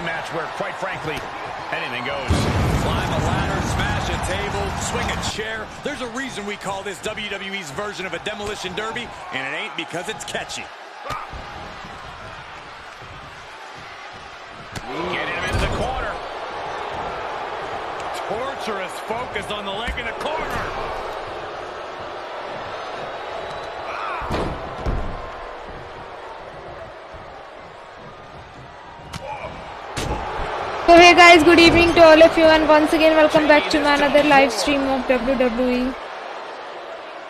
match where, quite frankly, anything goes. Climb a ladder, smash a table, swing a chair. There's a reason we call this WWE's version of a demolition derby, and it ain't because it's catchy. Get him into the corner. Torturous focus on the leg in the corner. So hey guys, good evening to all of you and once again welcome back to my another live stream of WWE.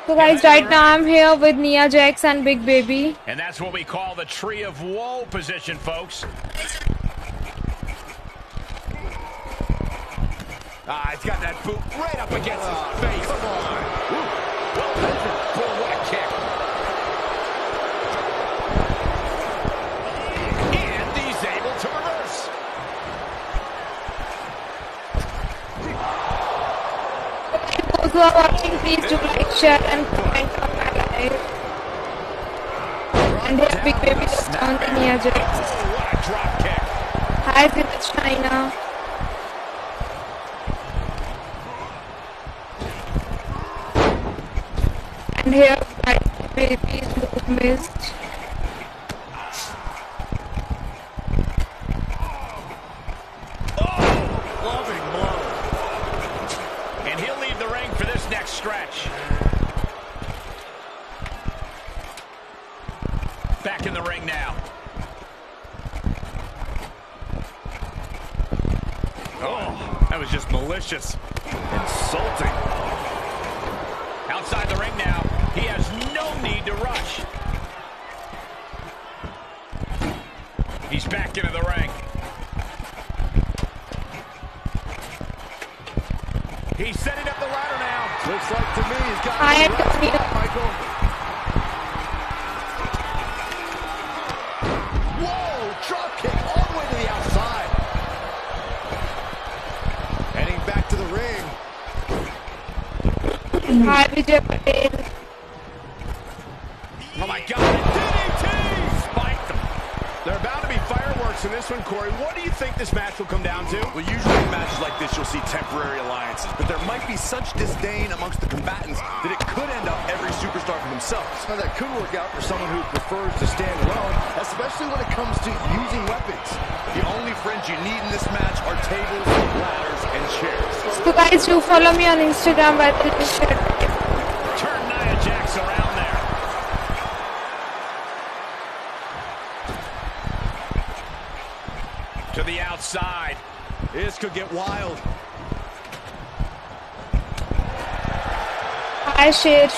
So guys, right now I'm here with Nia Jax and Big Baby. And that's what we call the tree of woe position, folks. Ah, it's got that boot right up against his face. those are watching, please do like, share, and comment on my life. And happy baby just on the Nia Hi, from China. delicious. to follow me on Instagram by the. Turn Nia Jax around there. To the outside. This could get wild. Hi, Shade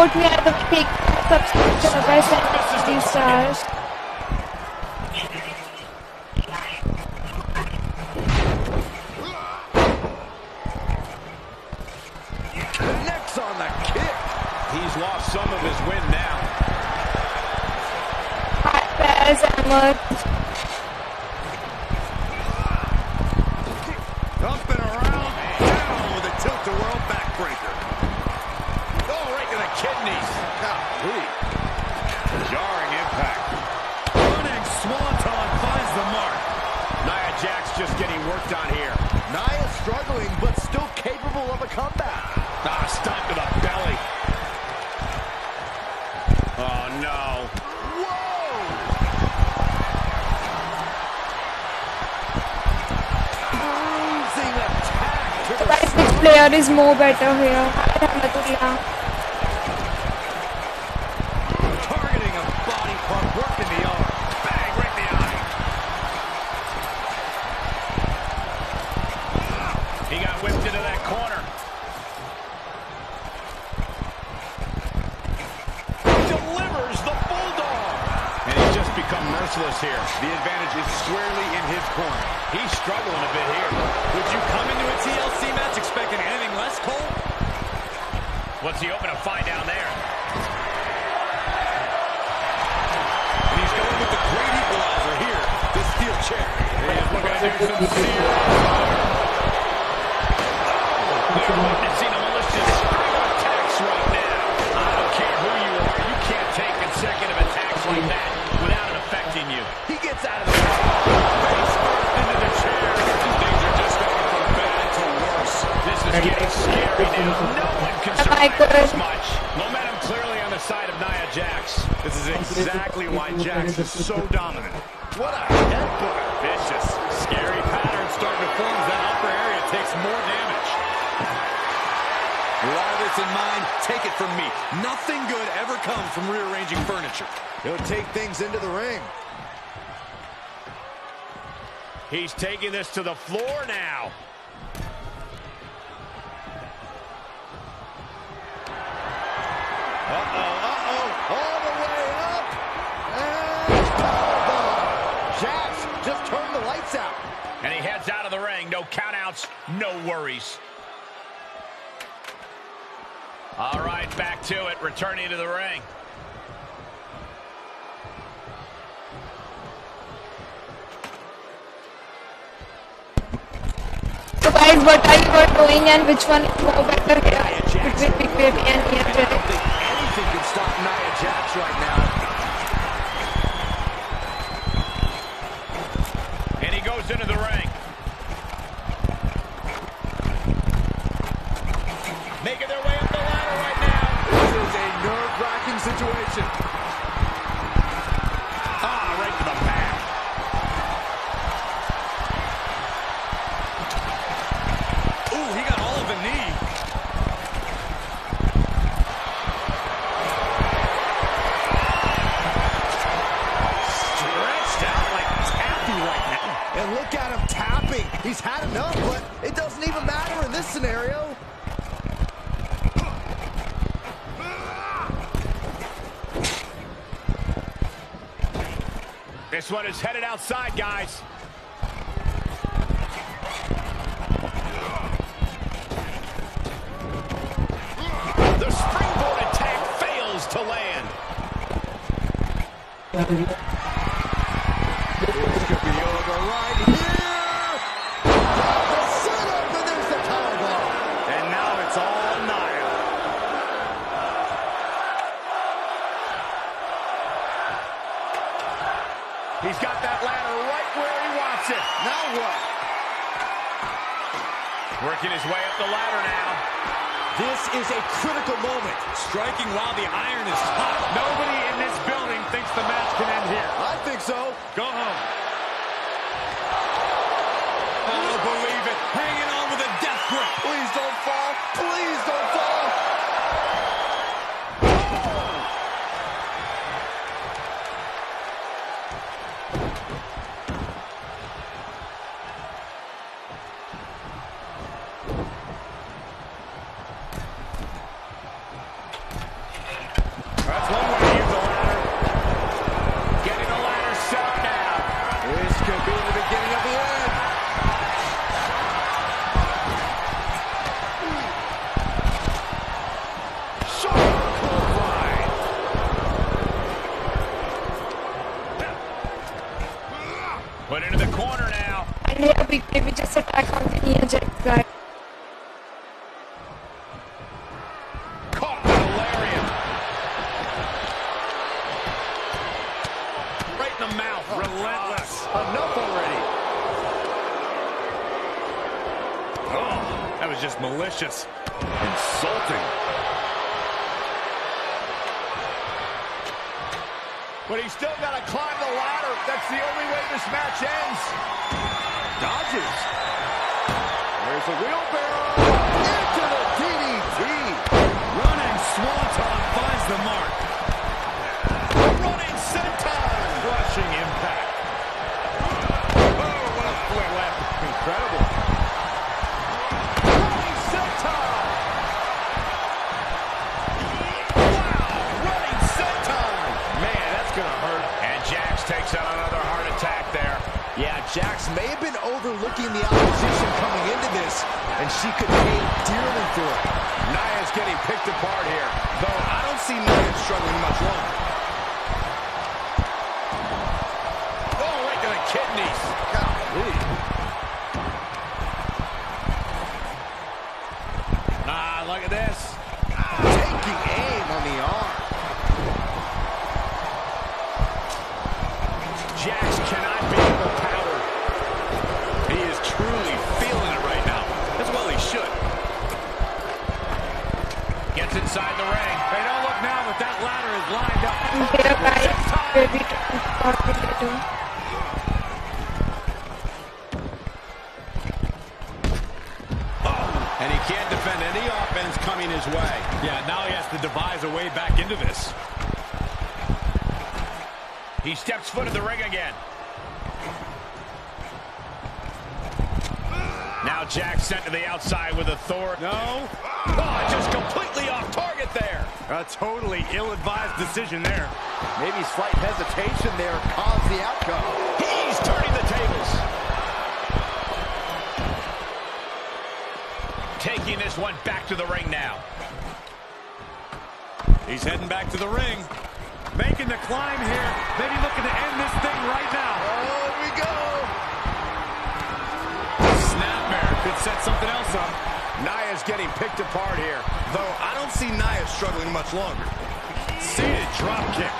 support me, I will take subscribe to the best and digital stars. is more better here. Alhamdulillah. taking this to the floor now. going and which one is more better here between Big Baby and Nia Jax. Anything can stop Nia Jax right now. This one is headed outside, guys. Enough already. Oh, that was just malicious. Insulting. But he's still got to climb the ladder. That's the only way this match ends. Dodges. There's a wheelbarrow. Into the DDT. Running Swanton finds the mark. incredible. Running senton. Wow, running senton. Man, that's going to hurt. And Jax takes out another heart attack there. Yeah, Jax may have been overlooking the opposition coming into this, and she could pay dearly for it. Nia's getting picked apart here, though I don't see Naya struggling much longer. Foot in the ring again. Now Jax sent to the outside with authority. No. Oh, just completely off target there. A totally ill-advised decision there. Maybe slight hesitation there caused the outcome. He's turning the tables. Taking this one back to the ring now. He's heading back to the ring. Apart here, though I don't see Nia struggling much longer. Seated drop kick.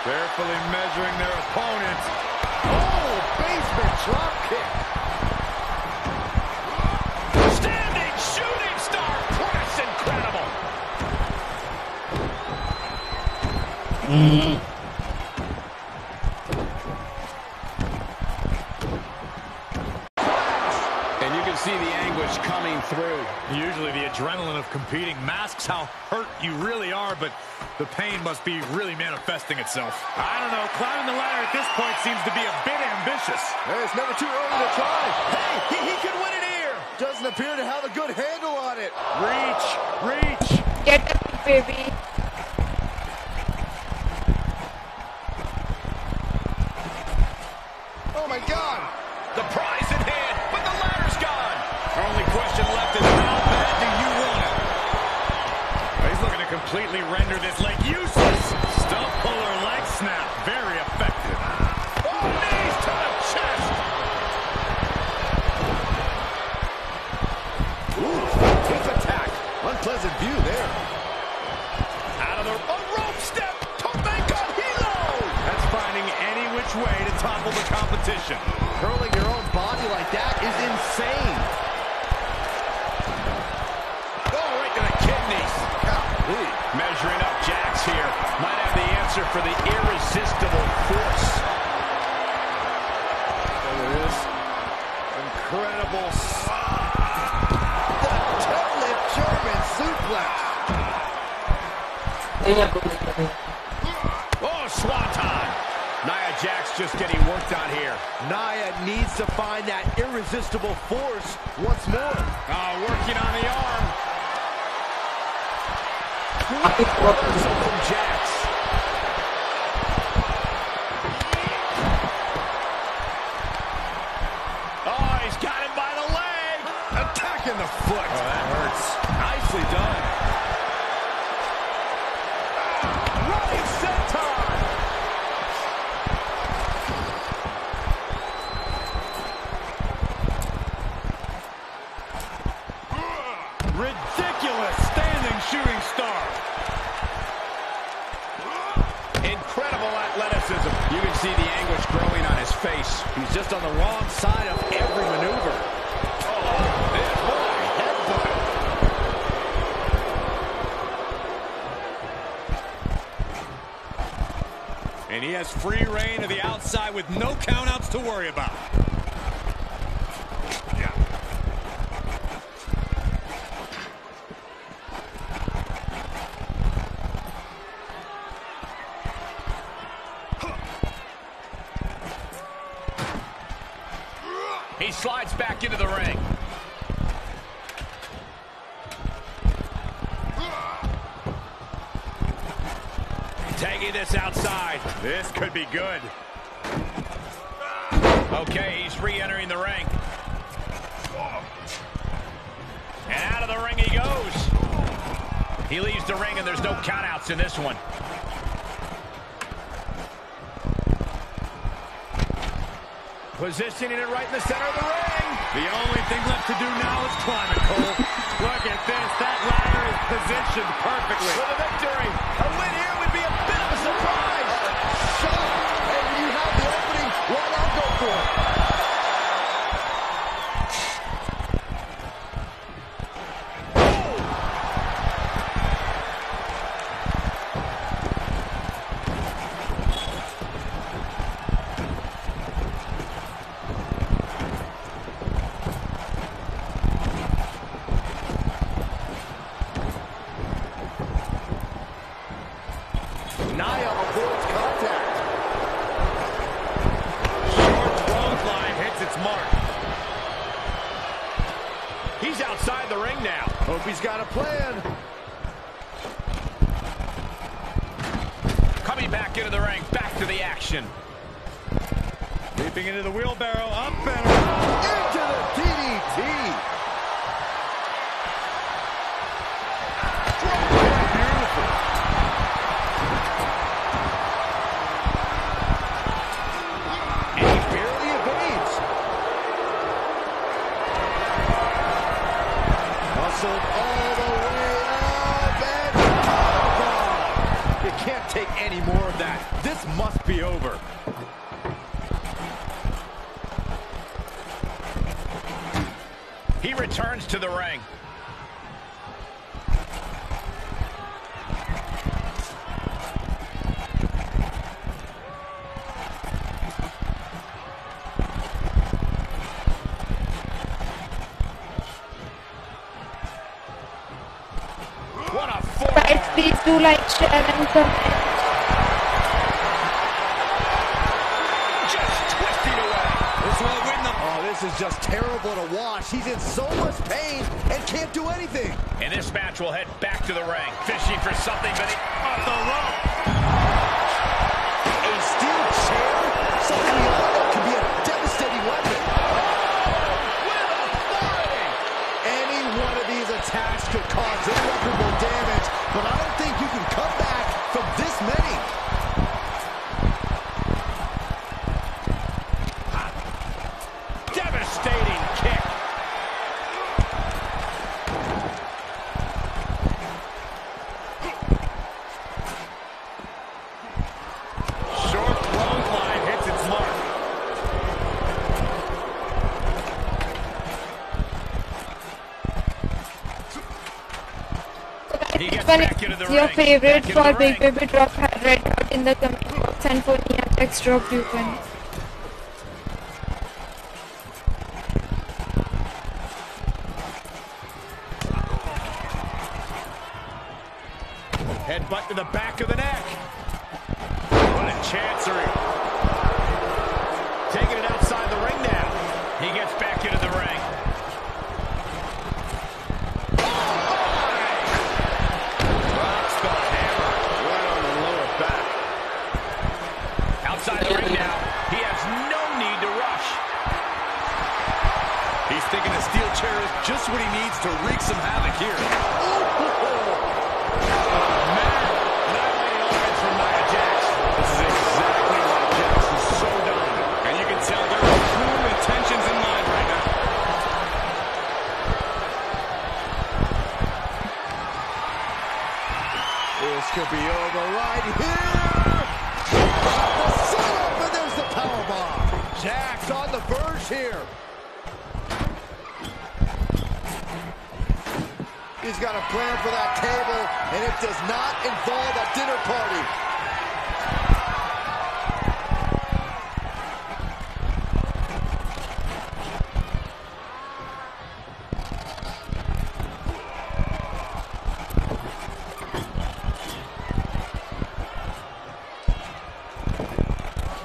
Carefully measuring their opponent. Oh, basement drop kick. Standing shooting star press. Incredible. And you can see the anguish coming through. Usually the adrenaline of competing masks how hurt you really are, but the pain must be really manifesting itself. I don't know. Climbing the ladder at this point seems to be a bit ambitious. Hey, it's never too early to try. Hey, he, he could win it here. Doesn't appear to have a good handle on it. Reach, reach. Get up, baby. Oh, my God. The prize in hand, but the ladder's gone. Our only question left is how bad do you want it? He's looking to completely render this leg useless. Stump puller leg snap. Very effective. Oh, knees to the chest. Ooh, deep attack. Unpleasant view there. Out of the a rope step. Tope con Hilo. That's finding any which way to topple the competition. Curling your own body like that is insane. Oh, right to the kidneys. Golly. Measuring up Jax here. Might have the answer for the irresistible force. Look at this. Incredible. The deadlift German suplex. Oh, swanton. Nia Jax just getting worked on here. Nia needs to find that irresistible force once more. Oh, working on the arm. From Jax. Oh, he's got him by the leg. Attacking the foot. Oh, that hurts. Nicely done. Running senton. Ridiculous standing shooting star. Incredible athleticism. You can see the anguish growing on his face. He's just on the wrong side of every maneuver. And he has free reign to the outside with no countouts to worry about. in University. to the ring. Guys, please do like, share, and comment. Just twisting away. This will win them. Oh, this is just terrible to watch. He's in so much anything. And this match will head back to the ring, fishing for something beneath off the rope. What's your favorite for Big Baby drop Head red dot in the comment box and for Nia drop Reuben. involve a dinner party.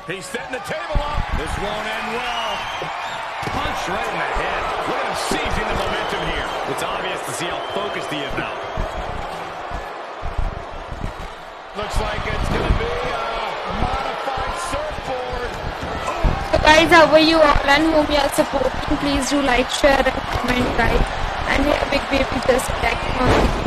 He's setting the table up. This won't end well. Punch right in the head. Look at him seizing the momentum here. It's obvious to see how focused he is now. looks like it's going to be a modified surfboard. Oh. So guys, how are you all and whom you are supporting? Please do like, share and comment guys. And here Big Baby just like on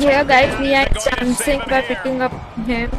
here guys, we are chancing by picking up him.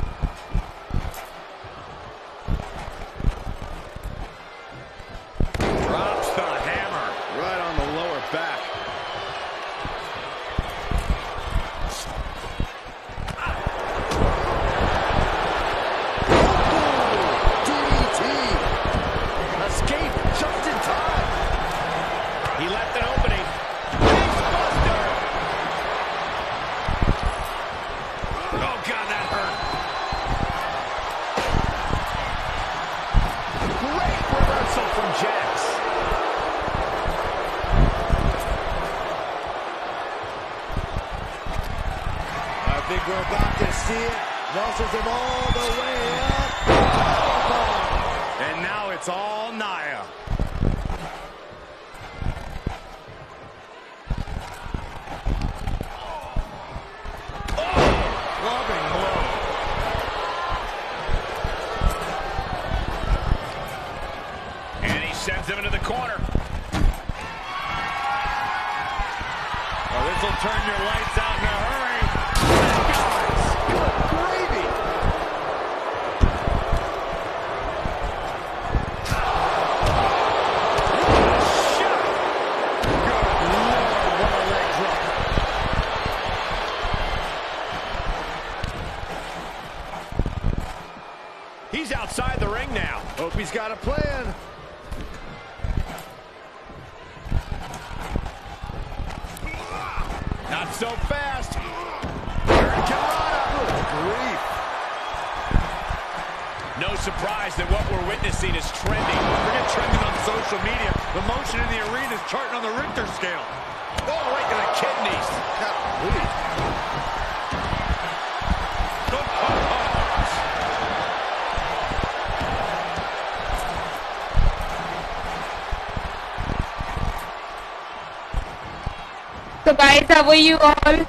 he's got him. away you all.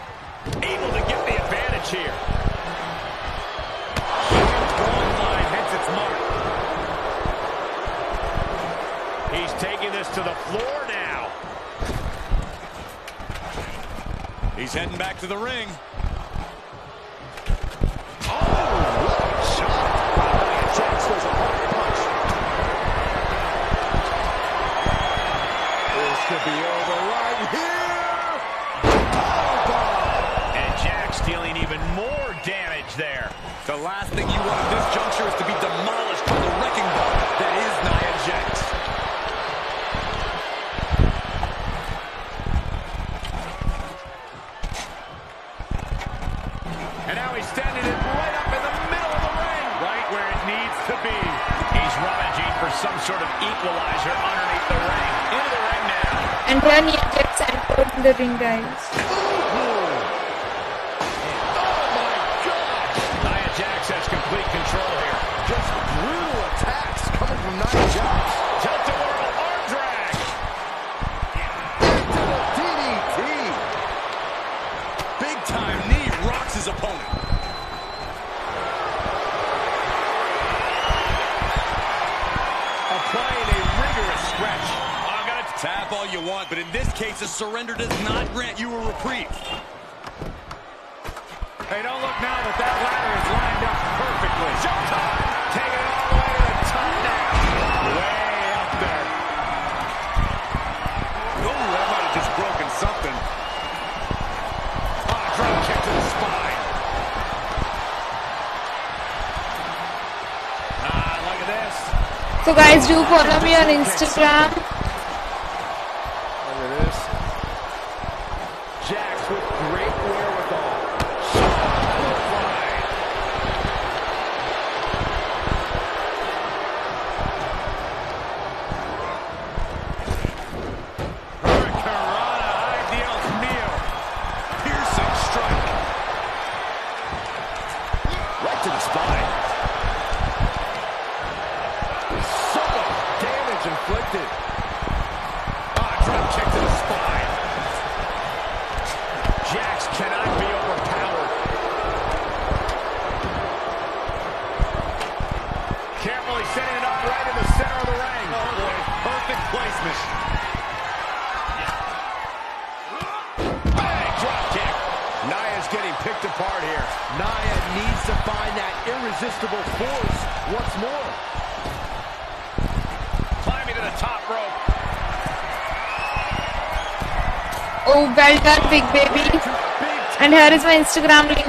guys. to surrender does not grant you a reprieve. Hey, don't look now that ladder is lined up perfectly. Showtime! Take it all the way to the top now. Way up there. Ooh, that might have just broken something. Oh, drop kick to the spine. Ah, look at this. So guys, do follow me on Instagram Big Baby. And here is my Instagram link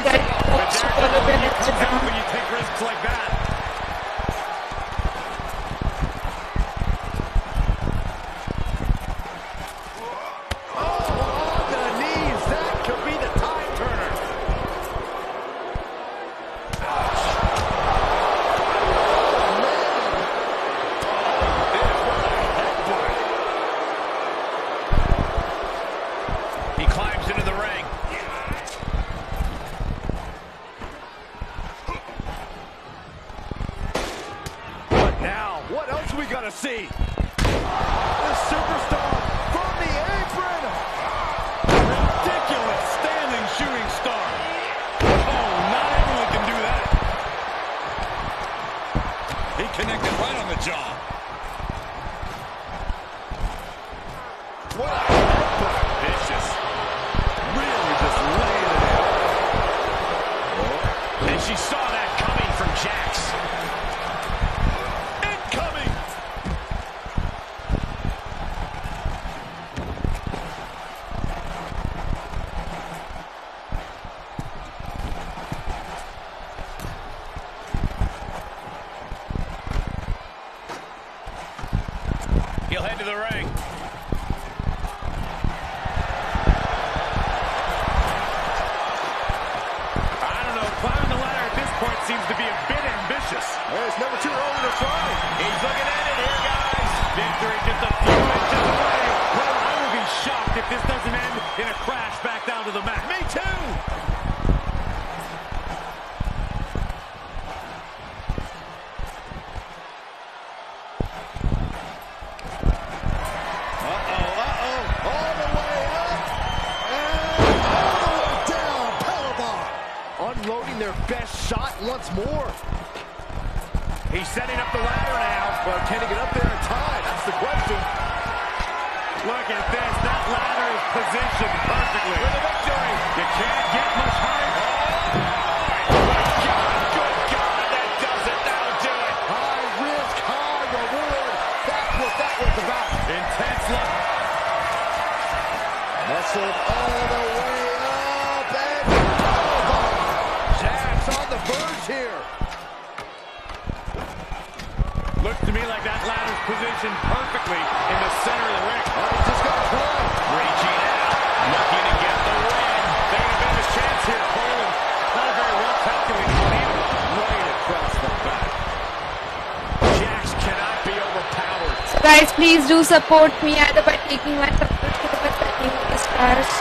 support me either by taking my support, or by sending me stars.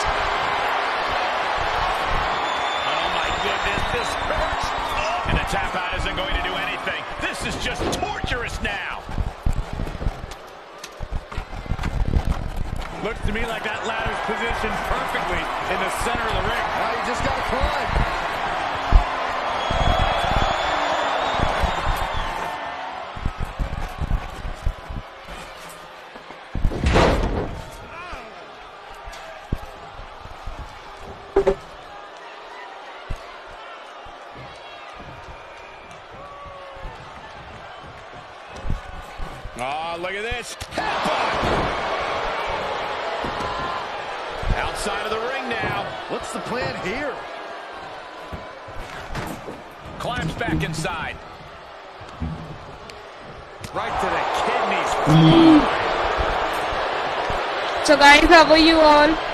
Oh my goodness, this hurts. Oh, and the tap out isn't going to do anything. This is just torturous now. Looks to me like that ladder's positioned perfectly in the center of the Are you all?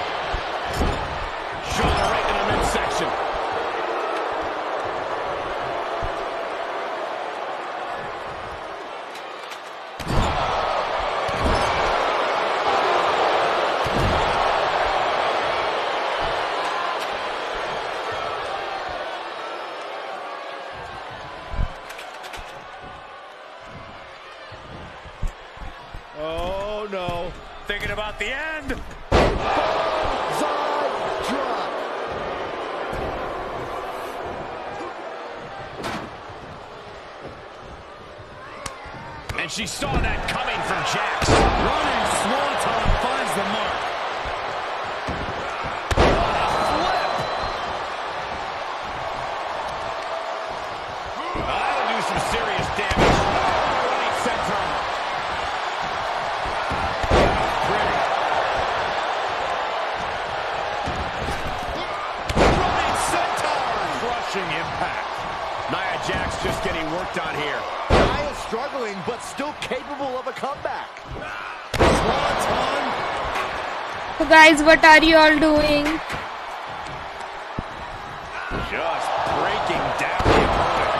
Guys, what are you all doing? Just breaking down the opponent.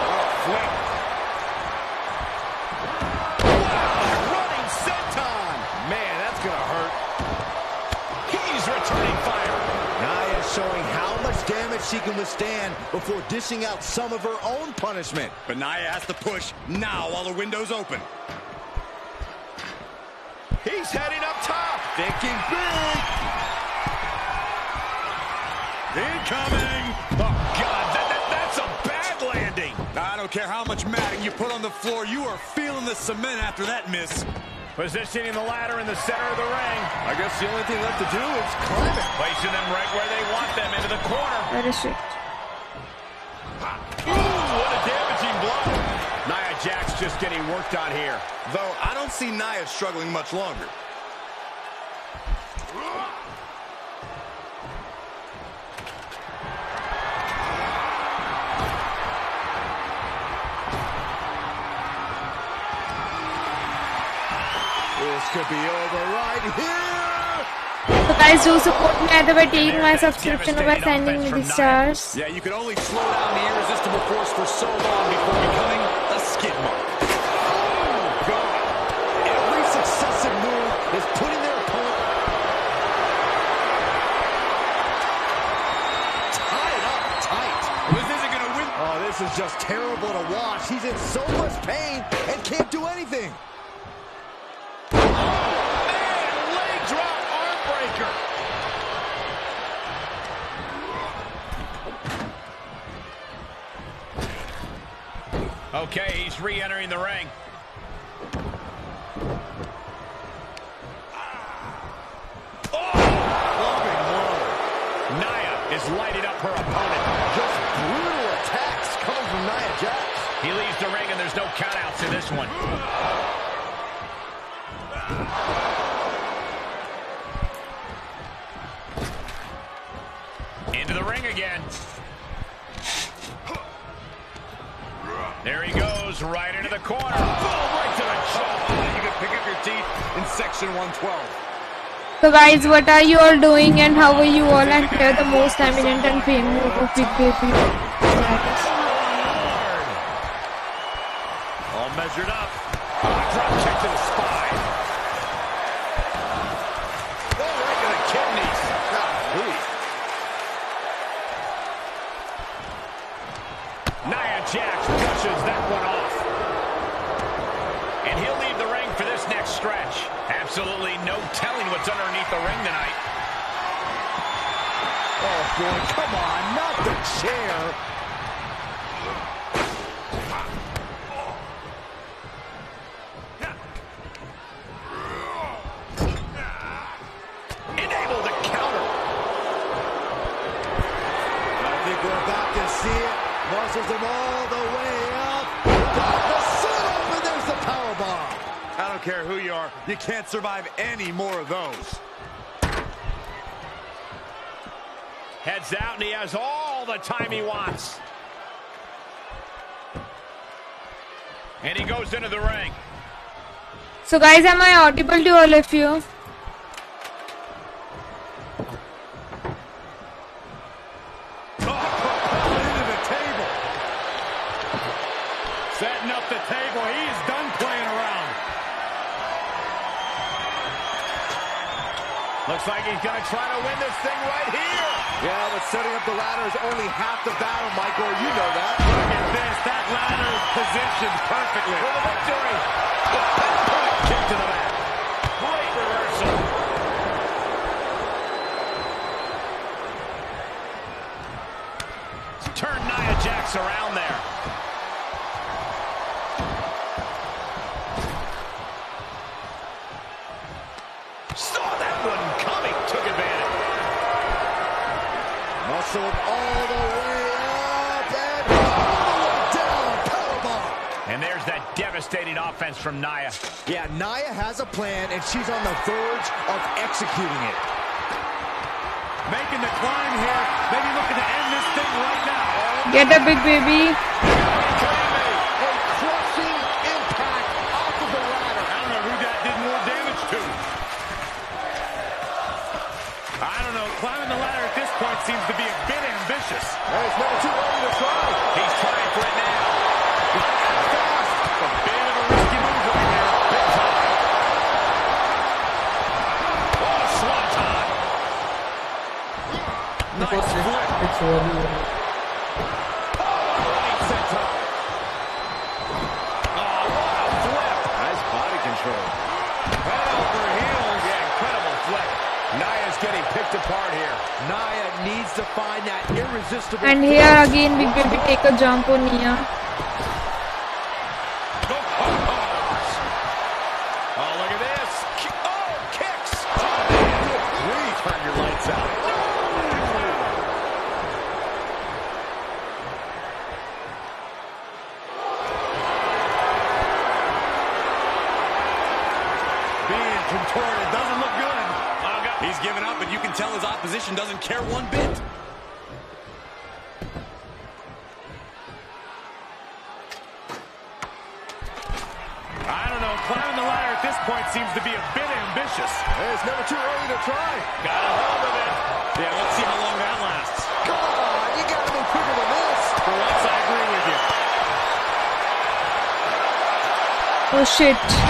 Flick. Running senton. Man, that's going to hurt. He's returning fire. Is showing how much damage she can withstand before dishing out some of her own punishment. But Nia has to push now while the window's open. He's heading up top. Thinking big. Incoming! Oh, God, that, that, that's a bad landing. I don't care how much matting you put on the floor, you are feeling the cement after that miss. Positioning the ladder in the center of the ring. I guess the only thing left to do is climb it. Placing them right where they want them, into the corner. That is shit. Ooh, what a damaging blow. Nia Jax just getting worked on here. Though I don't see Nia struggling much longer. Be over right here. So guys, do support me either by taking my subscription or by sending me the stars. Yeah, you can only slow down the irresistible force for so long before becoming a skid mark. Oh, Every successive move is putting their opponent tied up tight. This isn't going to win. Oh, this is just terrible to watch. He's in so much pain and can't do anything. Man, leg drop arm breaker. Okay, he's re-entering the ring. Nia is lighting up her opponent. Just brutal attacks coming from Nia Jax. He leaves the ring and there's no countouts in this one. Into the ring again. There he goes, right into the corner. Boom, right to the jaw. You can pick up your teeth in section 112. So guys, what are you all doing and how are you all? And here the most eminent and famous of Big Baby. all the way up. Got the and there's the. I don't care who you are, you can't survive any more of those. Heads out, and he has all the time he wants. And he goes into the ring. So guys, am I audible to all of you? from Nia. Yeah, Nia has a plan, and she's on the verge of executing it. Making the climb here, maybe looking to end this thing right now. Get up, big baby. Ecco Giamponia shit.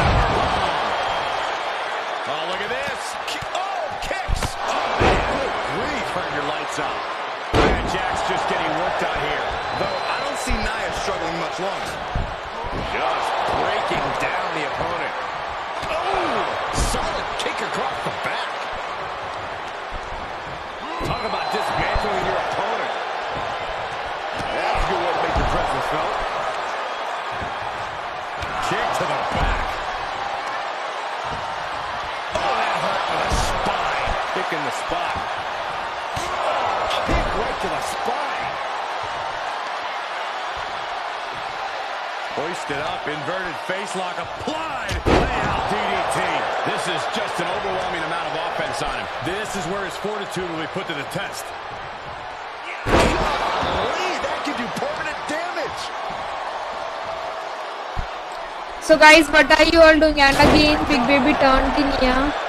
So guys, what are you all doing? And again, Big Baby turned the Nia.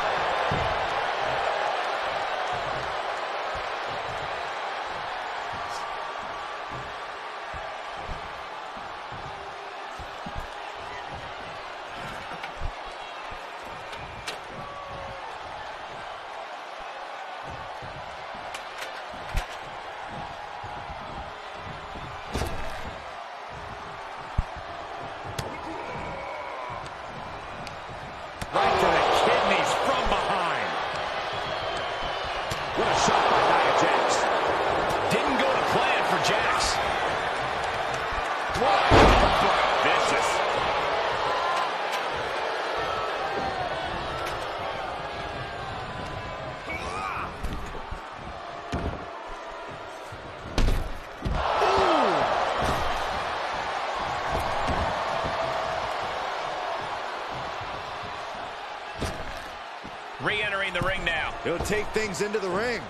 the ring now. He'll take things into the ring.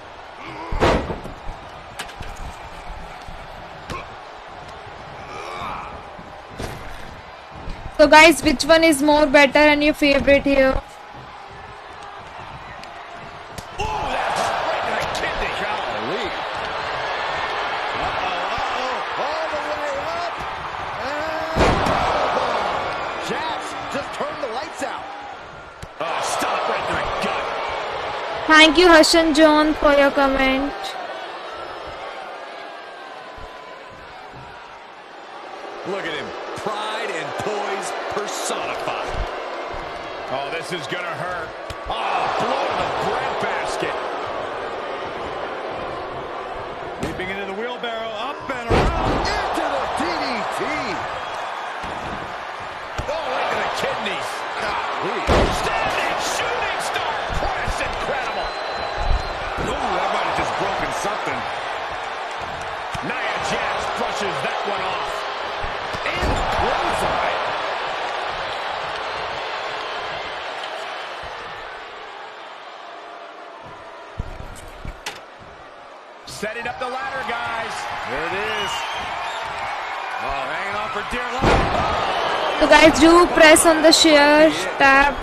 So guys, which one is more better and your favorite here? Thank you, Hashan John, for your comment. I do press on the share tab.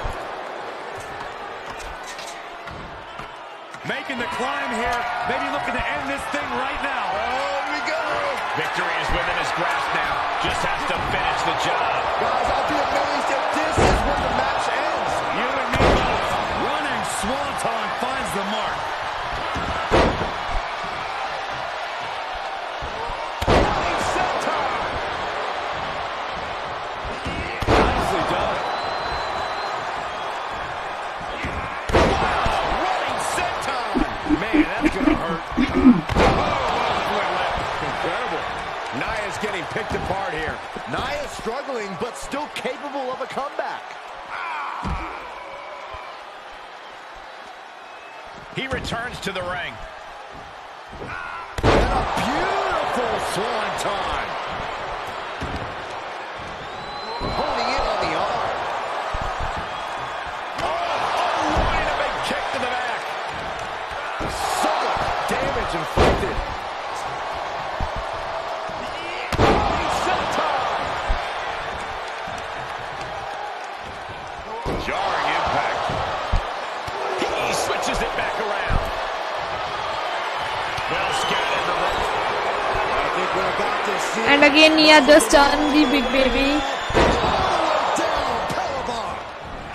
had the stun, the big baby.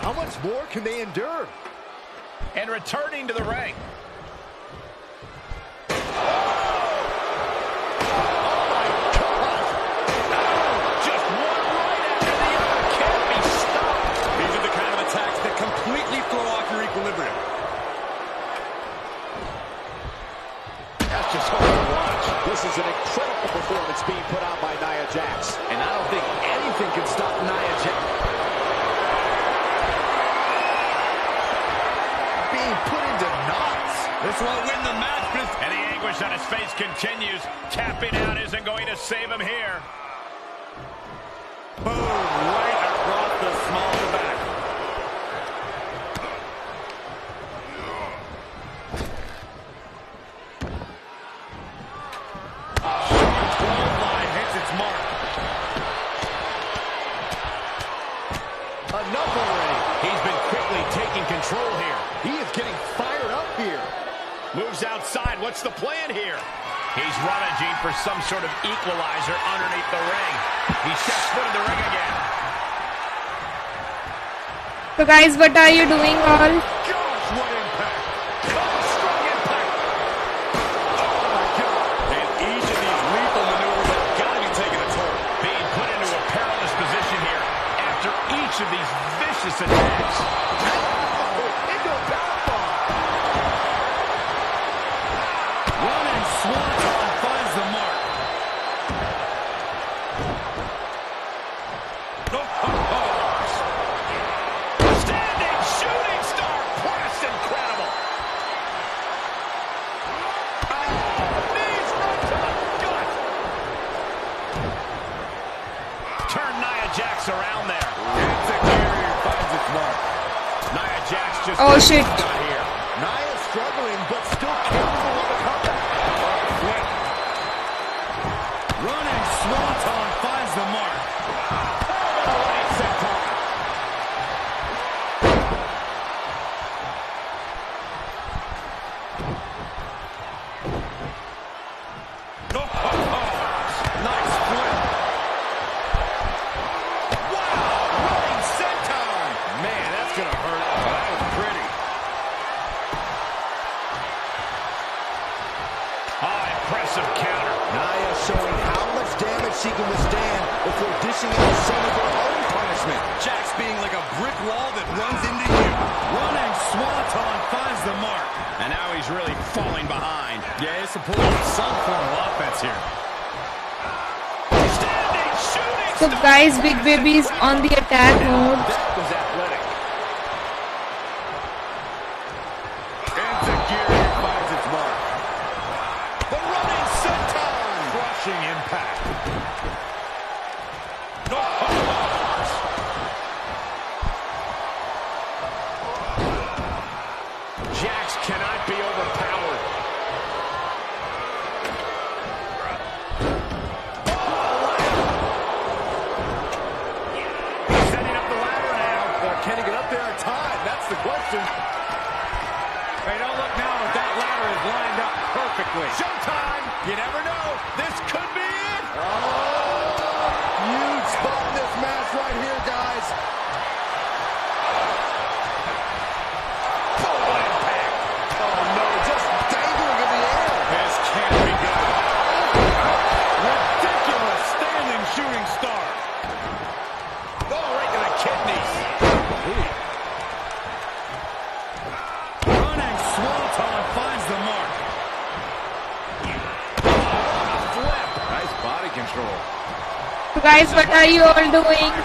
How much more can they endure? And returning to the ring. guys, what are you doing all? Oh shit! babies on the attack are you all doing?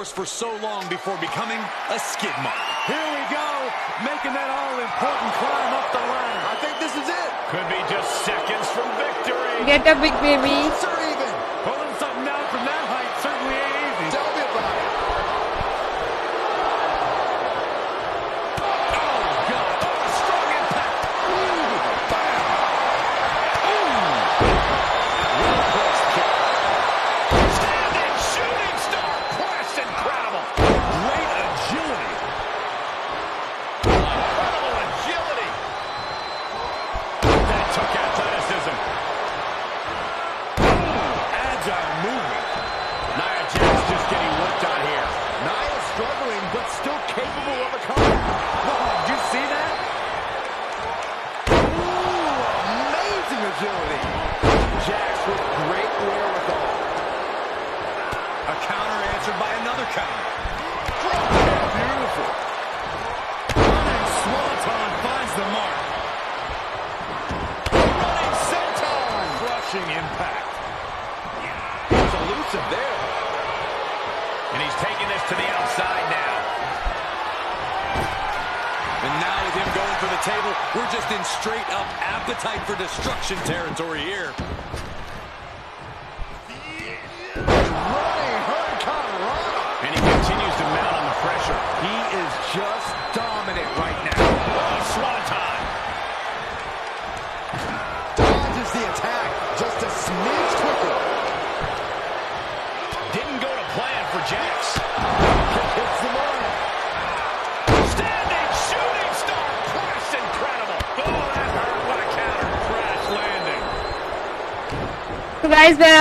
force for so long before becoming a skid mark. Here we go, making that all-important climb up the ladder. I think this is it. Could be just seconds from victory. Get up, big baby.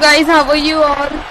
guys, how are you all?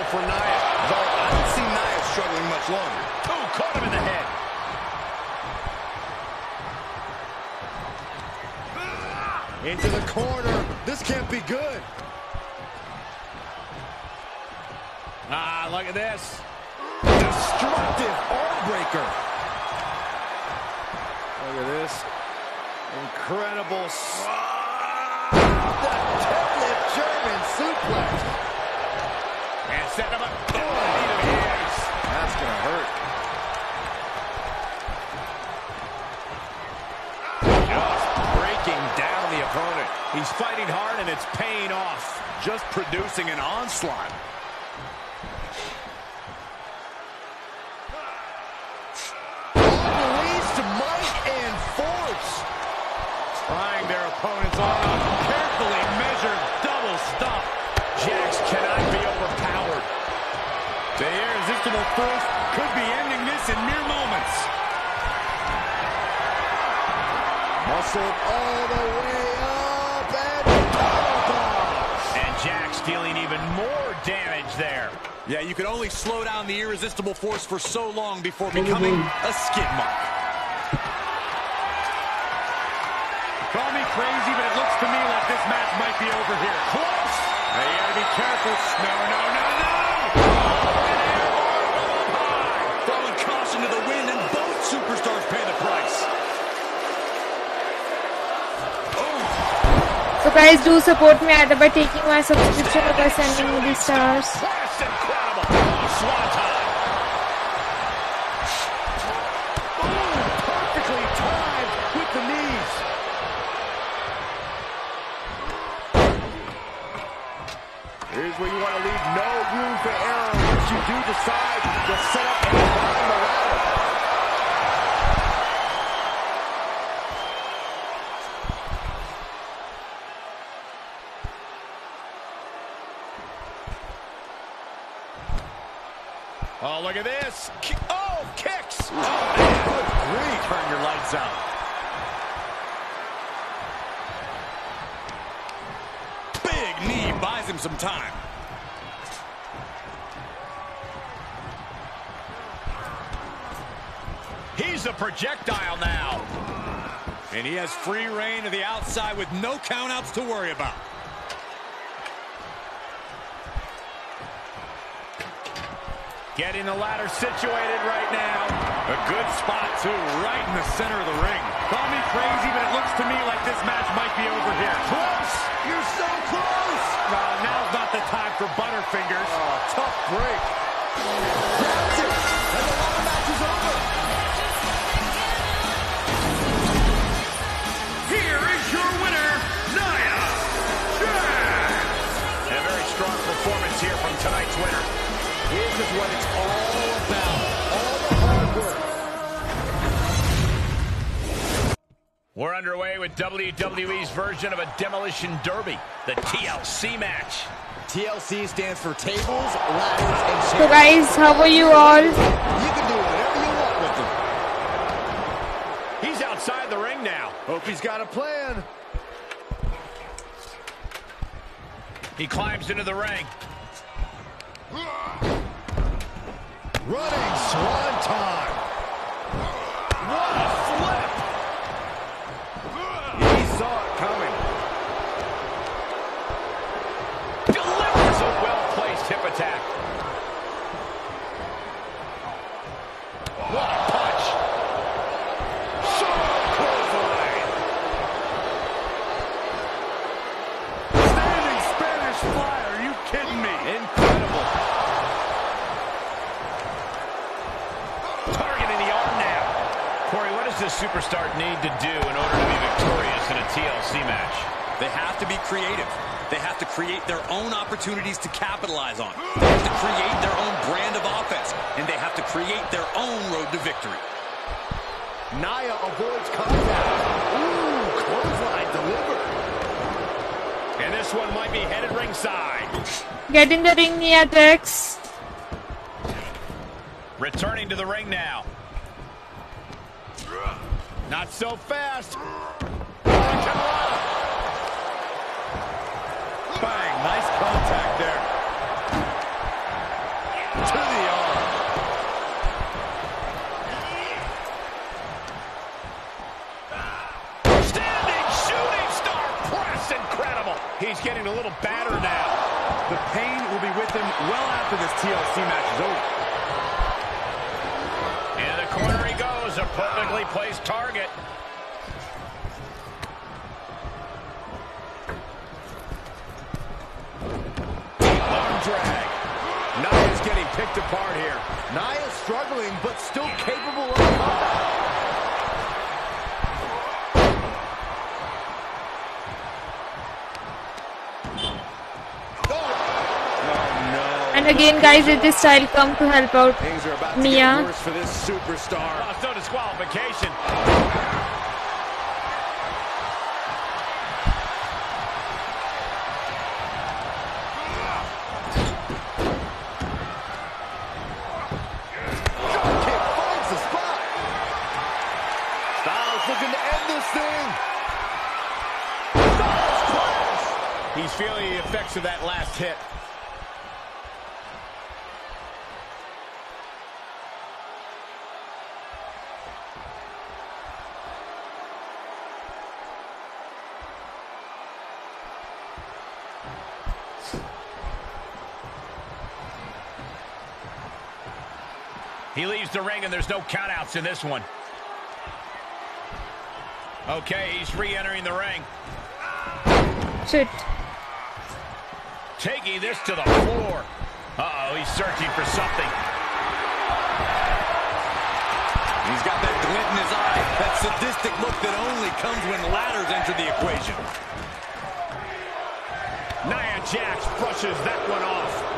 trouble for Nia, though I don't see Nia struggling much longer. Caught him in the head. Into the corner. This can't be good. Ah, look at this. Destructive arm breaker. Look at this. Incredible. Ah, that deadlift German suplex. Set him up. That's going to hurt. Just breaking down the opponent. He's fighting hard, and it's paying off. Just producing an onslaught. Opponents on up. Carefully measured double stomp. Jax's force could be ending this in mere moments. Muscled all the way up and powerbomb. And Jax dealing even more damage there. Yeah, you can only slow down the irresistible force for so long before becoming a skid mark. Call me crazy, but it looks to me like this match might be over here. Close! Now you gotta be careful. No, no, no, no! Throwing caution to the wind, and both superstars pay the price. Guys, do support me either by taking my subscription or by sending me the stars. Here's where you want to leave no room for error you do decide to set up and climb the ladder. Oh, look at this. Oh, kicks. Good oh, grief. Turn your lights out. Big knee buys him some time. He's a projectile now. And he has free reign to the outside with no countouts to worry about. Getting the ladder situated right now. A good spot, too, right in the center of the ring. Call me crazy, but it looks to me like this match might be over here. Close! You're so close! Uh, now's not the time for Butterfingers. Oh, tough break. Grabs it, and the ladder match is over. Here is your winner, Nia Jax. A very strong performance here from tonight's winner. This is what it's all about. All the hard work. We're underway with WWE's version of a Demolition Derby, the TLC match. TLC stands for tables, ladders, and So chairs. guys, how are you all? You can do whatever you want with them. He's outside the ring now. Hope he's got a plan. He climbs into the ring. Running swan time. What a flip! He saw it coming. Delivers a well-placed hip attack. What a punch! Sharp clothesline. Standing Spanish fly. Are you kidding me? Incredible. Targeting the arm now. Corey, what does this superstar need to do in order to be victorious in a TLC match? They have to be creative. They have to create their own opportunities to capitalize on. They have to create their own brand of offense. And they have to create their own road to victory. Nia avoids contact. Ooh, clothesline delivered. And this one might be headed ringside. Get in the ring, Nia Jax. Returning to the ring now. Not so fast. Bang, nice contact there. To the arm. Standing shooting star press. Incredible. He's getting a little battered now. The pain will be with him well after this TLC match is over. He. A perfectly placed target. Arm drag. Nia's getting picked apart here. Nia's struggling, but still capable of. And again, guys, it is style come to help out Things are about to Mia application. He's feeling the effects of that last hit. Leaves the ring, and there's no countouts in this one. Okay, he's re-entering the ring. Shit. Taking this to the floor. Uh-oh, he's searching for something. He's got that glint in his eye, that sadistic look that only comes when ladders enter the equation. Nia Jax brushes that one off.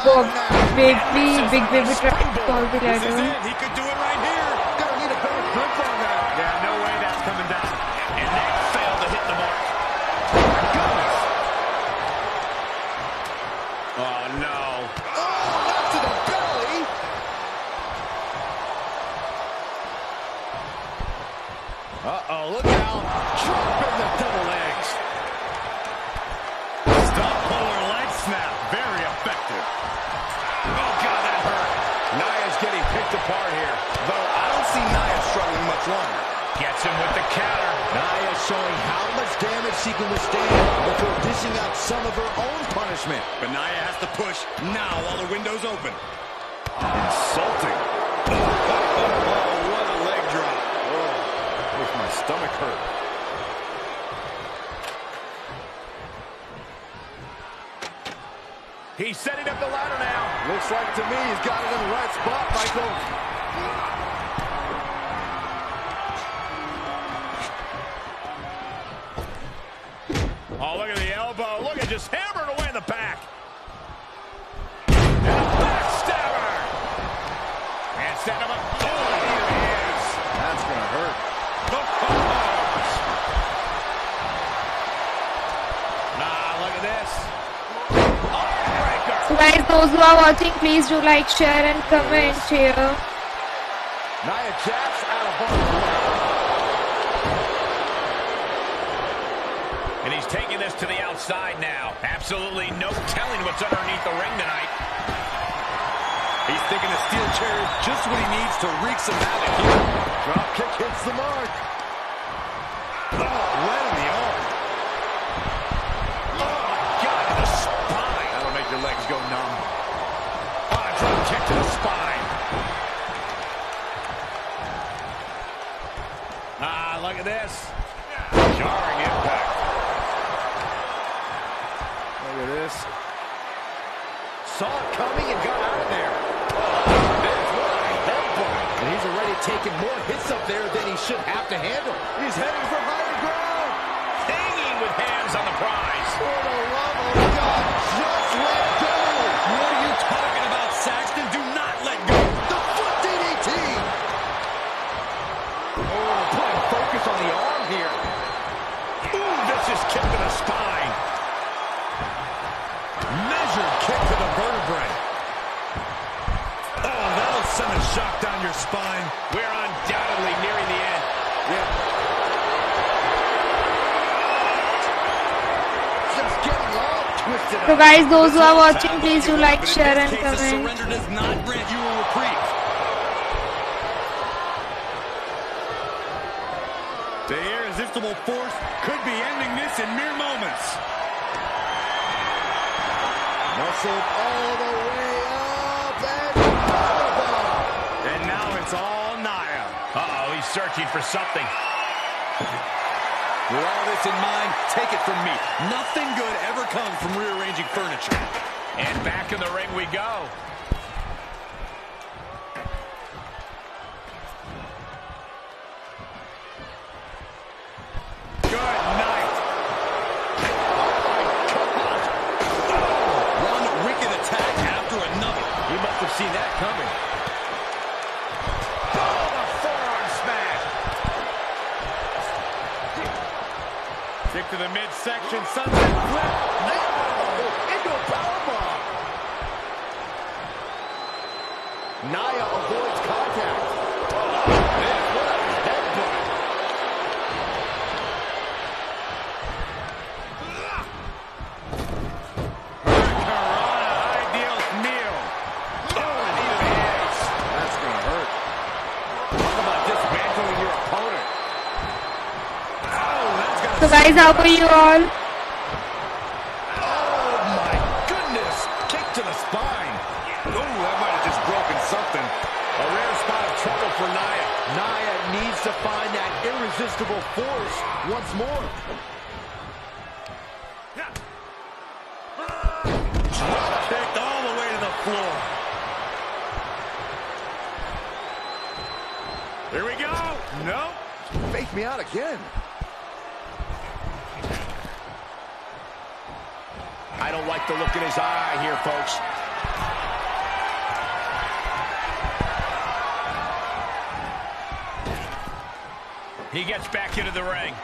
Again, Bob Baby, Big Baby tried to call the This is ladder. She can withstand before dishing out some of her own punishment. But Nia has to push now while the window's open. Insulting. Oh, oh what a leg drop. Oh, makes my stomach hurt. He's setting up the ladder now. Looks like to me he's got it in the right spot, Michael. Are watching, please do like, share and comment here. Nia Jax out of. And he's taking this to the outside now. Absolutely no telling what's underneath the ring tonight. He's thinking a steel chair is just what he needs to wreak some havoc here. Drop kick hits the mark. Look at this. Jarring impact. Look at this. Saw it coming and got out of there. And he's already taken more hits up there than he should have to handle. He's heading for higher ground. Hanging with hands on the prize. For the love of God, just let go. What are you talking about, Saxton? Do not let go. The foot DDT. Oh, putting focus on the arm here. Ooh, vicious kick to the spine. Measured kick to the vertebrae. Oh, that'll send a shock down your spine. We're undoubtedly nearing the end. Just getting all twisted So guys, those who are watching, please do like, share and comment. surrender does not grant you a reprieve. The irresistible force could be ending this in mere moments. Muscled all the way up and powerbomb. And now it's all Nia. Uh-oh, he's searching for something. With all this in mind, take it from me. Nothing good ever comes from rearranging furniture. And back in the ring we go. guys, how are you all? back into the ring.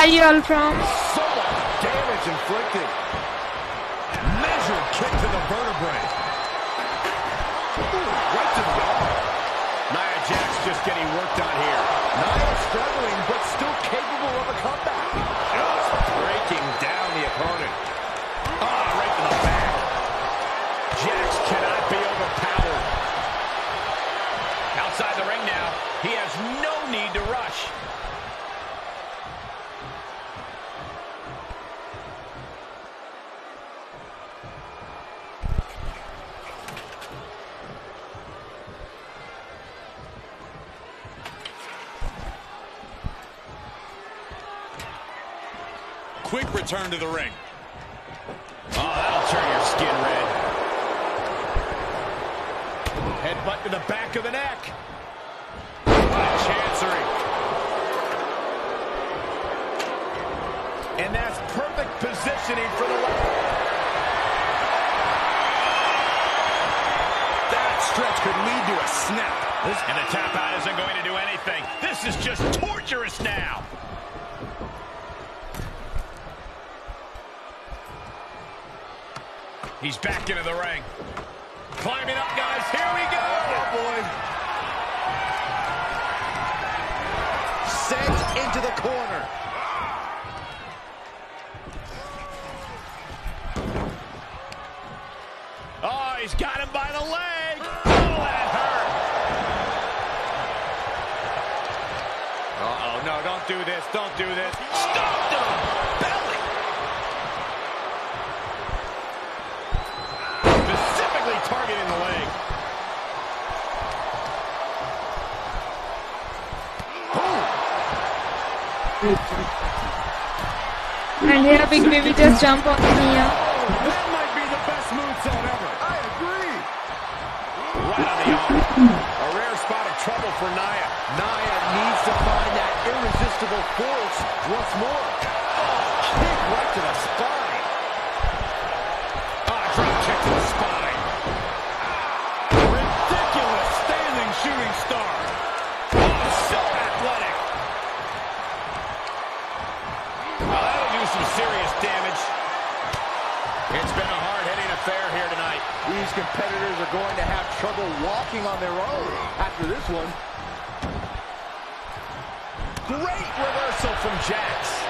are you all from? return to the ring. jumping, maybe Just jump on me. Yeah. That might be the best moonsault ever. I agree. Right on the arm. A rare spot of trouble for Nia. Nia needs to find that irresistible force once more. Oh, kick right to the spine. These competitors are going to have trouble walking on their own after this one. Great reversal from Jax.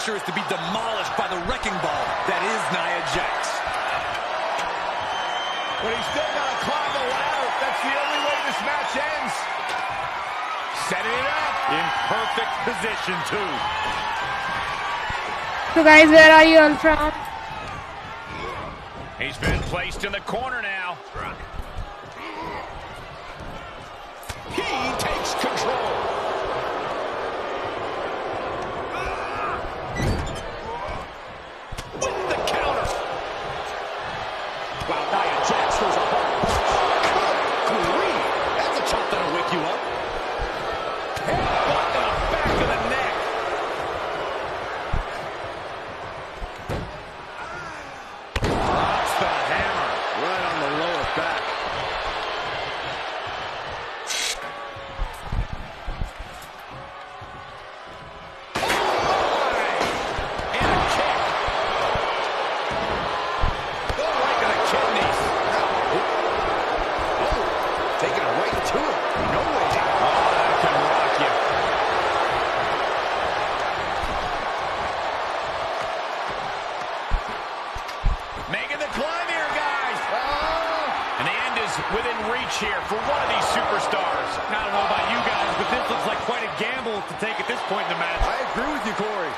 Want juncture is to be demolished by the wrecking ball that is Nia Jax. But he's still got to climb the ladder. That's the only way this match ends. Setting it up. In perfect position, too. So guys, where are you all from? He's been placed in the corner now. He takes control. With the counter. Wow, Nia Jax throws a hard. Good grief. That's a chop that'll wake you up. Headbutt to the back of the neck. Drops the hammer. Right on the lower back. And a kick. Oh, right to the kidneys. Oh, taking it right to him. No way. Oh, that can rock you. Making the climb here, guys. And the end is within reach here for one of these superstars. I don't know about you guys, but this looks like quite a gamble to take at this point in the match. I agree with you, Corey.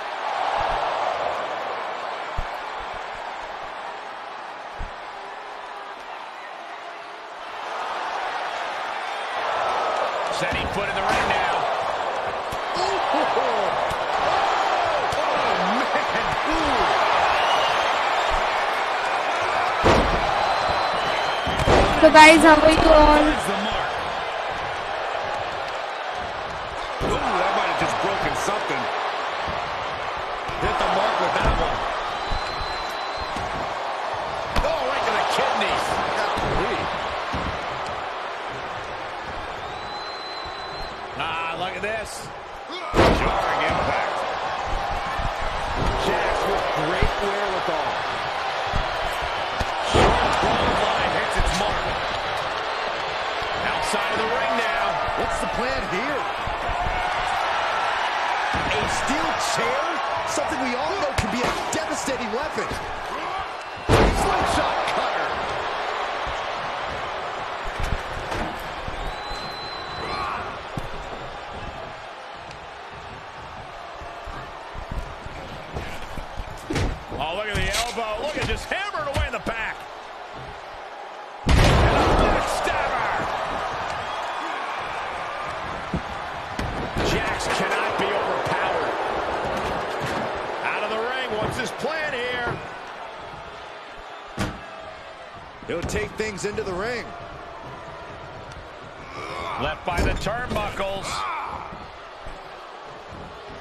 Setting foot in the ring now. So guys, how are you all? Finds the mark. Ooh, that might have just broken something. Hit the mark with that one. Oh, right to the kidneys. Golly. Ah, look at this. Jarring impact. Jax with great wherewithal. Clothesline hits its mark. Outside of the ring now. What's the plan here? A steel chair? Something we all know can be a devastating weapon. Slingshot cutter. Oh, look at the elbow. Look at just hammering away in the back. And a backstabber. Jax cannot be overpowered. Out of the ring. What's his plan here? Things into the ring. Left by the turnbuckles.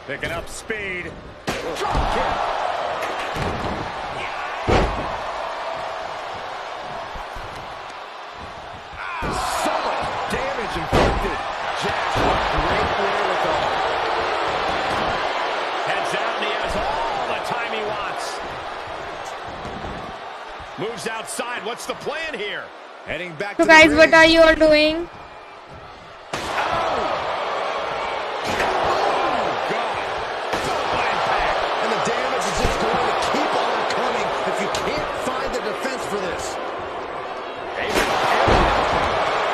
Picking up speed. Drop kick. So much damage inflicted. Jax outside. What's the plan here? Heading back So guys, what are you all doing? Oh, and the damage is just going to keep on coming if you can't find the defense for this. And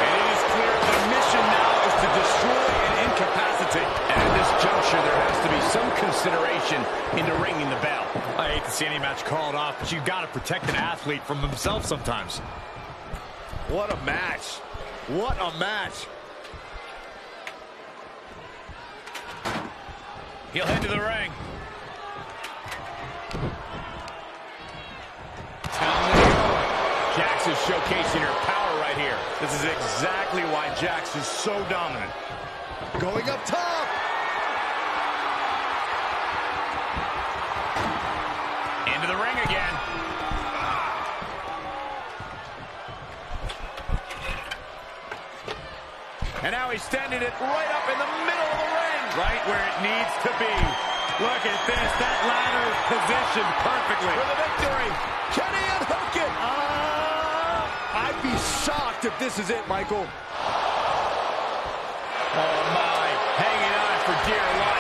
it is clear the mission now is to destroy and incapacitate. At this juncture, there has to be some consideration into ringing the bell. I hate to see any match called off, but you've got to protect an from themselves sometimes. What a match. What a match. He'll head to the ring. Jax is showcasing her power right here. This is exactly why Jax is so dominant. Going up top. Into the ring again. And now he's standing it right up in the middle of the ring. Right where it needs to be. Look at this. That ladder is positioned perfectly. For the victory. Can he unhook it? Uh, I'd be shocked if this is it, Michael. Oh, my. Hanging on for dear life.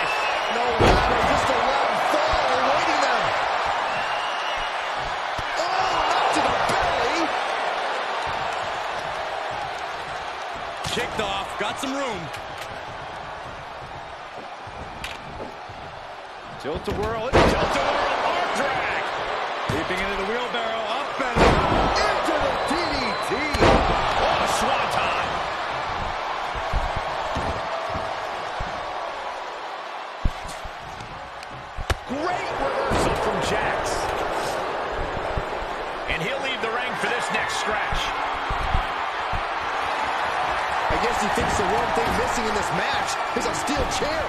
Got some room. Tilt-a-whirl, tilt-a-whirl, arm drag. Leaping into the wheelbarrow, up and Into the DDT. Oh, a swanton. Great reversal from Jax. And he'll leave the ring for this next stretch. I guess he thinks the one thing missing in this match is a steel chair.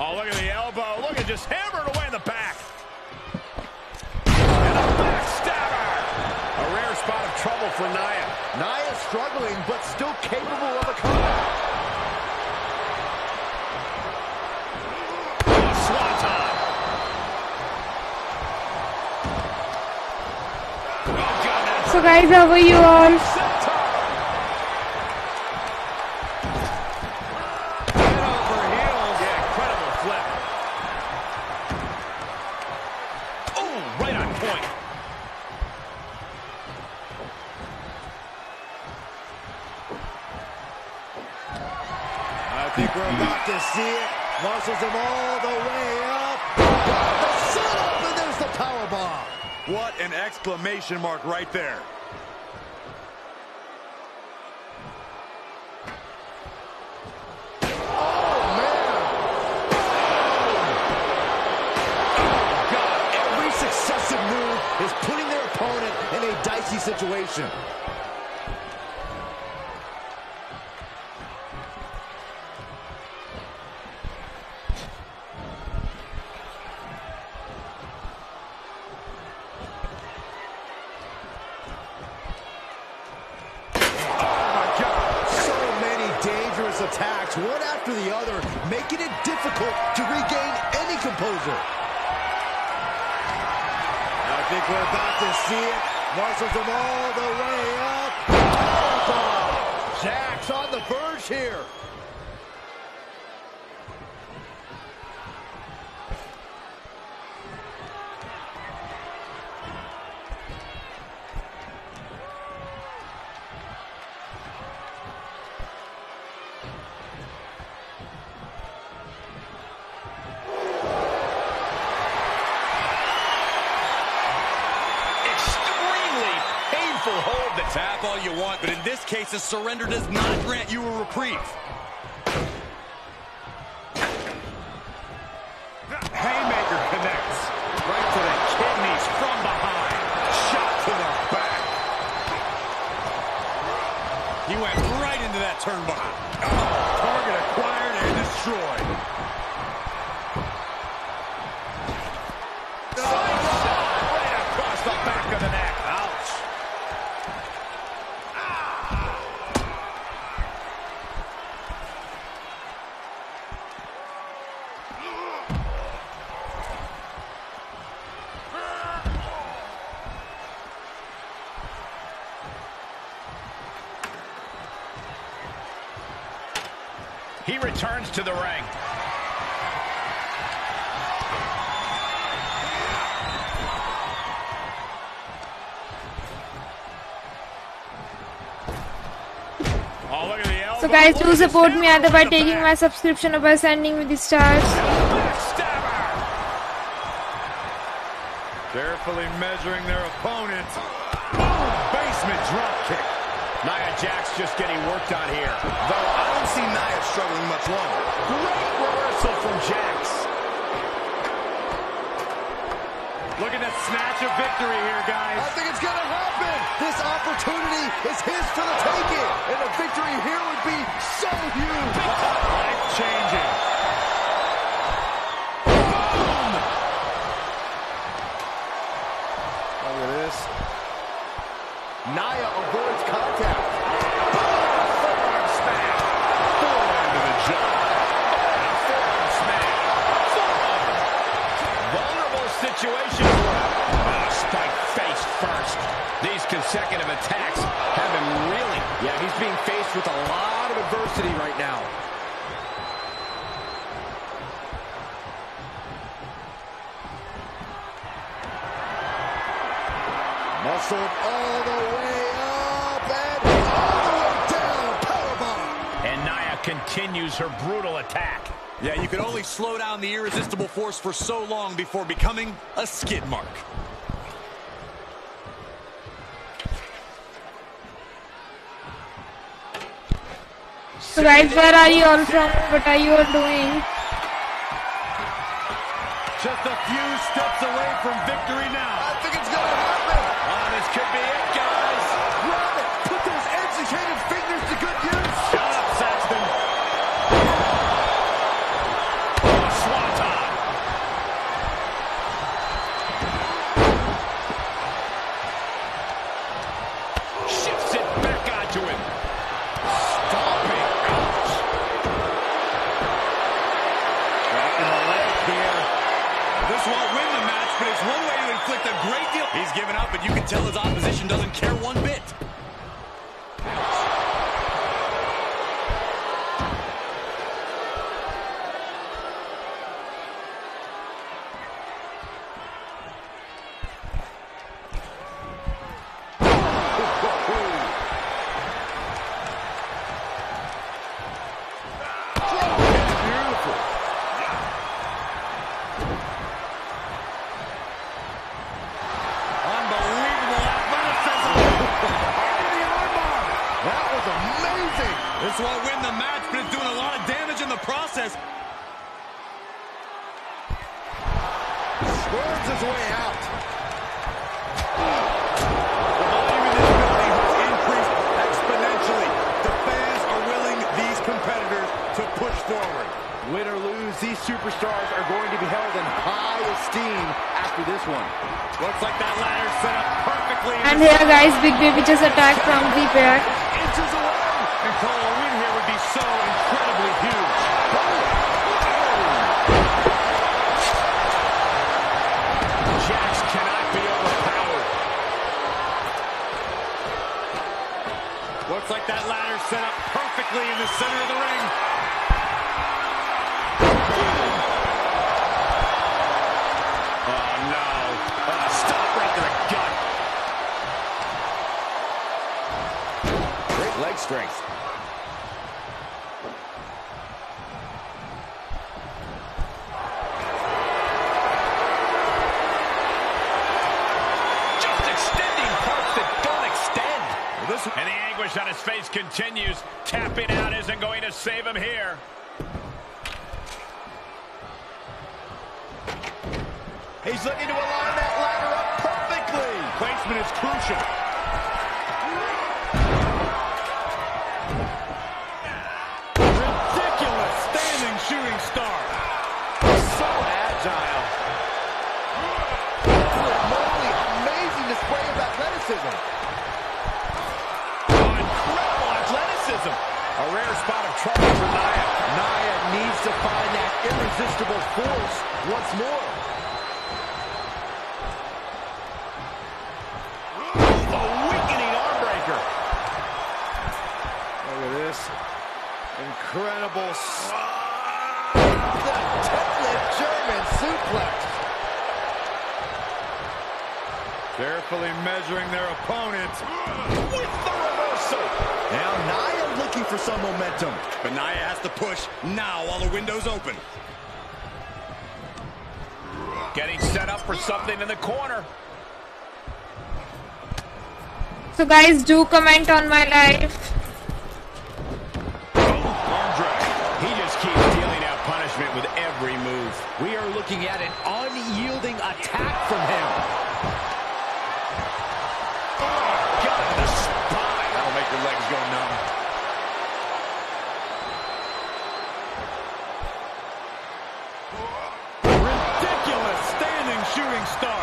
Oh, look at the elbow. Look at just hammered away in the back. And a backstabber. A rare spot of trouble for Nia. Nia struggling, but still capable of a comeback. A swanton. Oh, God, that's So guys, how are you all? Head over heels. Yeah, incredible flip. Oh, right on point. I think we're about to see it. Marshals him all the way up. The setup, and there's the powerbomb. What an exclamation mark right there. God, every successive move is putting their opponent in a dicey situation. So many dangerous attacks, one after the other, making it difficult to regain any composure. I think we're about to see it. Marshals them all the way up. Powerbomb. Jax on the verge here. Extremely painful hold that Tap all you want, a surrender does not grant you a reprieve. Haymaker connects. Right to the kidneys from behind. Shot to the back. He went right into that turnbuckle. Target acquired and destroyed. Side shot right across the back of the neck. Ouch. He returns to the ring. Oh, look at the elbow. So guys, do support me either by taking my subscription or by sending me the stars. Carefully measuring their opponent. Boom! Basement drop. Nia Jax just getting worked on here. Though I don't see Nia struggling much longer. Great reversal from Jax. Look at the snatch of victory here, guys. I think it's going to happen. This opportunity is his for the taking. And a victory here would be so huge. Life-changing. Nia avoids contact. Forearm smash. The jaw. Forearm smash. Vulnerable situation. And spike face first. These consecutive attacks have him reeling. Yeah, he's being faced with a lot of adversity right now. Continues her brutal attack. Yeah, you can only slow down the irresistible force for so long before becoming a skid mark. So guys, where are you all from? What are you all doing? Just a few steps away from victory now. I think it's going to happen. Oh, this could be Big Baby just attacked from the back. Continues. Tapping out isn't going to save him here. He's looking to align that ladder up perfectly. Placement is crucial. Ridiculous standing shooting star. So agile. Holy amazing display of athleticism. Oh, incredible athleticism. A rare spot of trouble for Nia. Nia needs to find that irresistible force once more. A weakening arm breaker. Look at this. Incredible. The deadlift German suplex. Carefully measuring their opponent. With the reversal. Now Nia looking for some momentum. But Nia has to push now while the window's open. Getting set up for something in the corner. So guys, do comment on my life. Arm. He just keeps dealing out punishment with every move. We are looking at an unyielding attack from him. Got in the spine. That'll make your legs go numb. Ridiculous standing shooting star.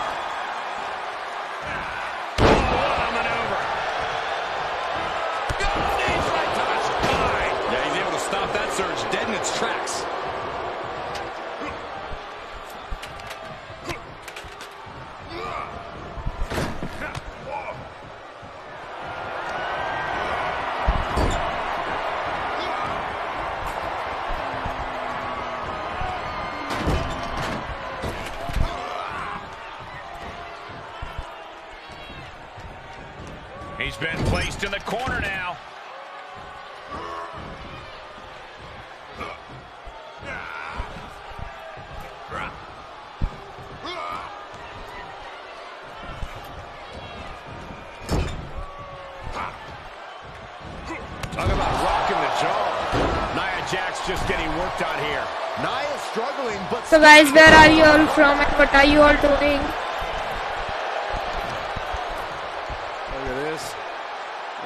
Guys, where are you all from and what are you all doing? Look at this.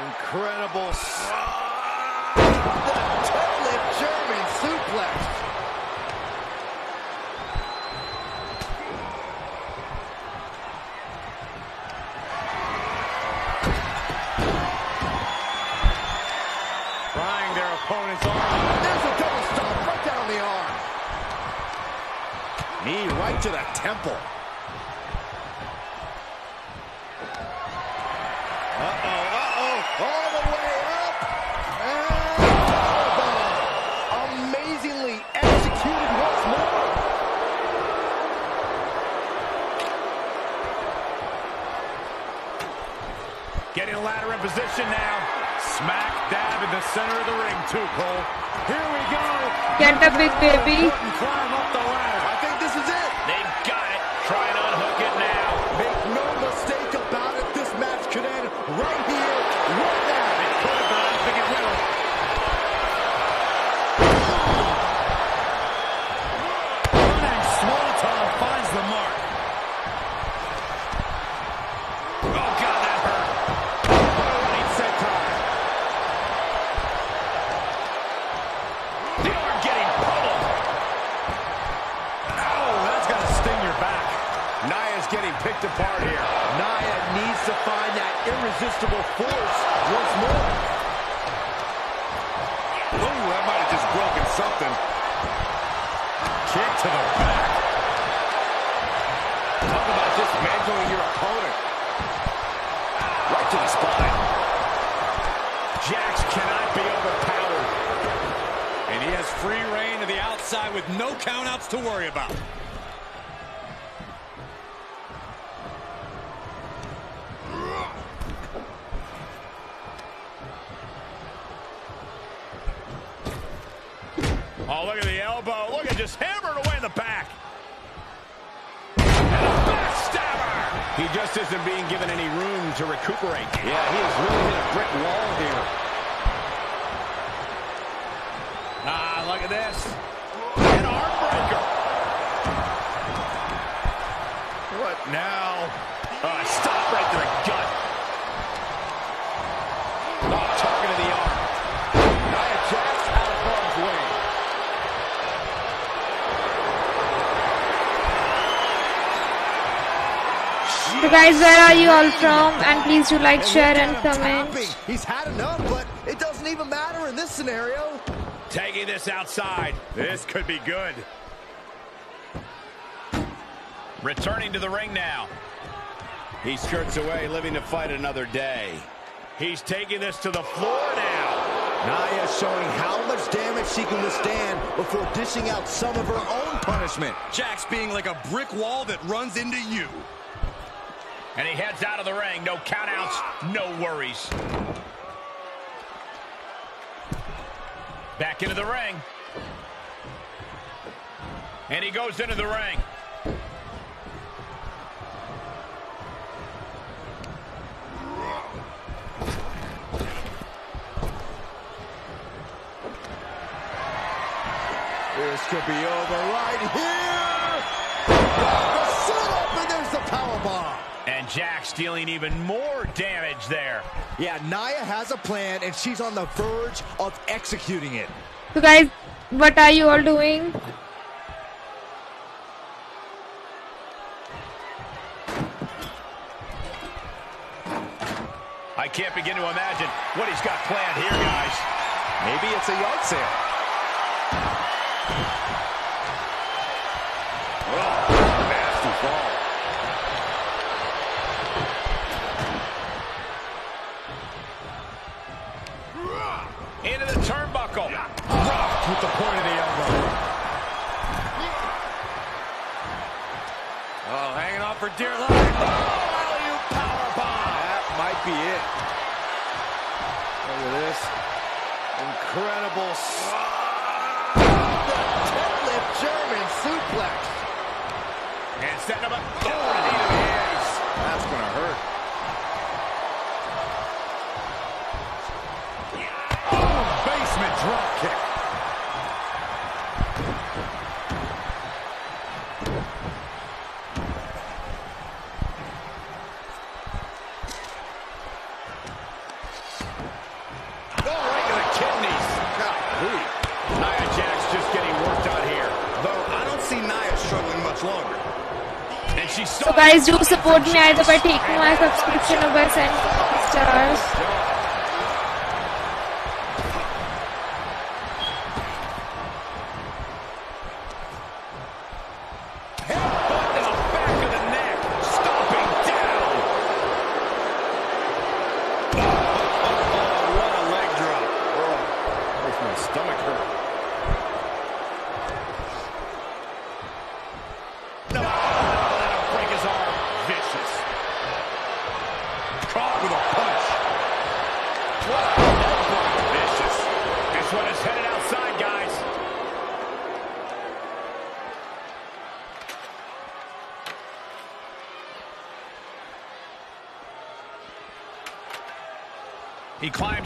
Incredible. s- The toe-lip German suplex. Prying their opponent's arm. There's a double stomp right down the arm. Knee right to the temple. Uh-oh, uh-oh. All the way up. And powerbomb. Amazingly executed once more. Getting a ladder in position now. Smack dab in the center of the ring, too, Cole. Here we go. Get a big baby. And climb up the ladder. I think this is it. They've got it. Try and unhook it now. Make no mistake about it. This match could end right here, right now. It could, but I don't think it will. Running Swanton finds the mark. Oh, God, that hurt. Right senton. The arm getting pummeled. Oh, that's going to sting your back. Nia's getting picked apart here. Nia needs to find that irresistible force once more. Ooh, that might have just broken something. Kick to the back. Talk about dismantling your opponent. Right to the spine. Jax cannot be overpowered. And he has free reign to the outside with no countouts to worry about. Oh, look at the elbow. Look at just hammering away in the back. And a backstabber. He just isn't being given any room to recuperate. Yeah, he has really hit a brick wall here. Ah, look at this. An arm breaker. What now? Uh, stop right to the gut. Oh, target to the arm. Nia Jax out of harm's way. So guys, where are you all from? And please do like, share and look at him comment. He's had enough, but it doesn't even matter in this scenario. Taking this outside. This could be good. Returning to the ring now. He skirts away, living to fight another day. He's taking this to the floor now. Nia showing how much damage she can withstand before dishing out some of her own punishment. Jax being like a brick wall that runs into you. And he heads out of the ring. No countouts, no worries. Back into the ring. And he goes into the ring. This could be over right here. The setup, and there's the powerbomb. And Jax dealing even more damage there. Yeah, Nia has a plan, and she's on the verge of executing it. So guys, what are you all doing? I can't begin to imagine what he's got planned here, guys. Maybe it's a yard sale. Oh, nasty fall. for dear life. Oh, alley-oop powerbomb. That might be it. Look at this. Incredible. The deadlift German suplex. And setting him up. Oh, oh. That's going to hurt. So guys, do support me either by taking my subscription or by sending stars.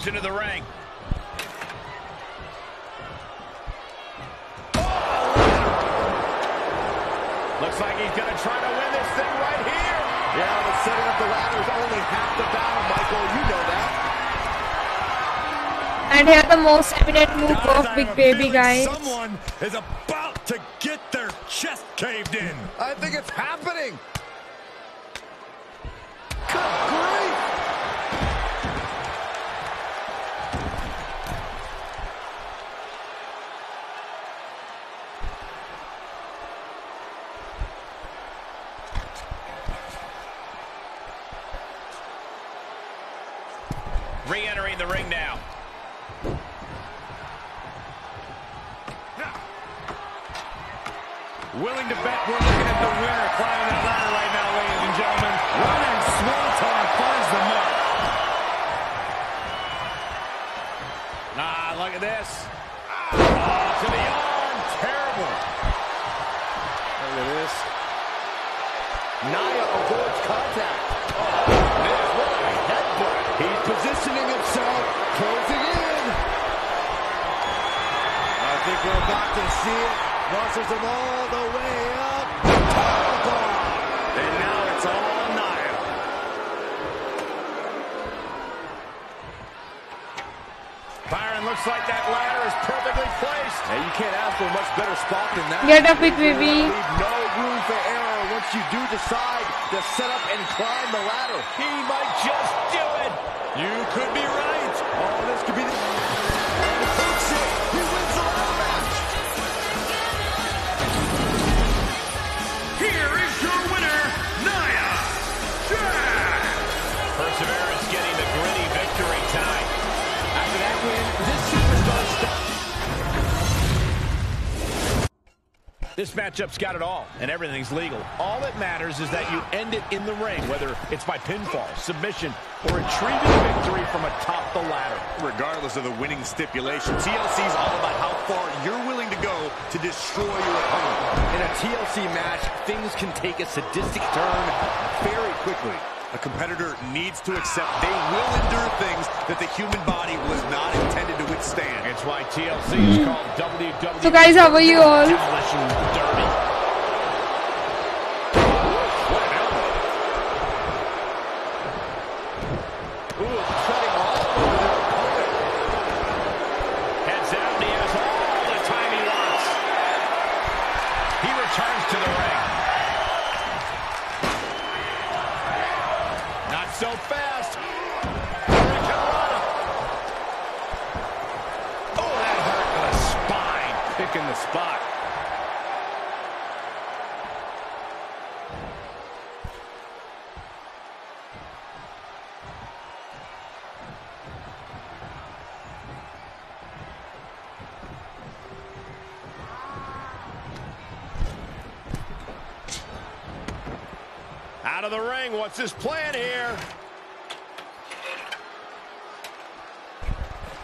He into the ring. Oh! Looks like he's going to try to win this thing right here. Yeah, but setting up the ladder is only half the battle, Michael. You know that. And here the most eminent move of Big Baby feeling guys. Someone is about to get their chest caved in. I think it's happening. Good grief. Re-entering the ring now. Willing to bet we're looking at the winner climbing that ladder right now, ladies and gentlemen. Running Swanton finds the mark. Ah, look at this. Oh, to the arm. Terrible. Look at this. Nia avoids contact. Man, what a headbutt. He's positioning himself, closing in. I think we're about to see it. Muscles him all the way up. Powerbomb. And now it's all Nia. Byron looks like that ladder is perfectly placed. Hey, you can't ask for a much better spot than that. Get up, Big Baby. No room for error once you do decide to set up and climb the ladder. He might just do it. You could be right. Oh, this could be the... And he takes it. He wins the ladder match. Here is your winner, Nia Jax. Perseverance getting the gritty victory tonight. This matchup's got it all, and everything's legal. All that matters is that you end it in the ring, whether it's by pinfall, submission, or retrieving victory from atop the ladder. Regardless of the winning stipulation, TLC is all about how far you're willing to go to destroy your opponent. In a TLC match, things can take a sadistic turn very quickly. A competitor needs to accept they will endure things that the human body was not intended to withstand. It's why TLC is called WWE. So guys, how are you all? What's his plan here?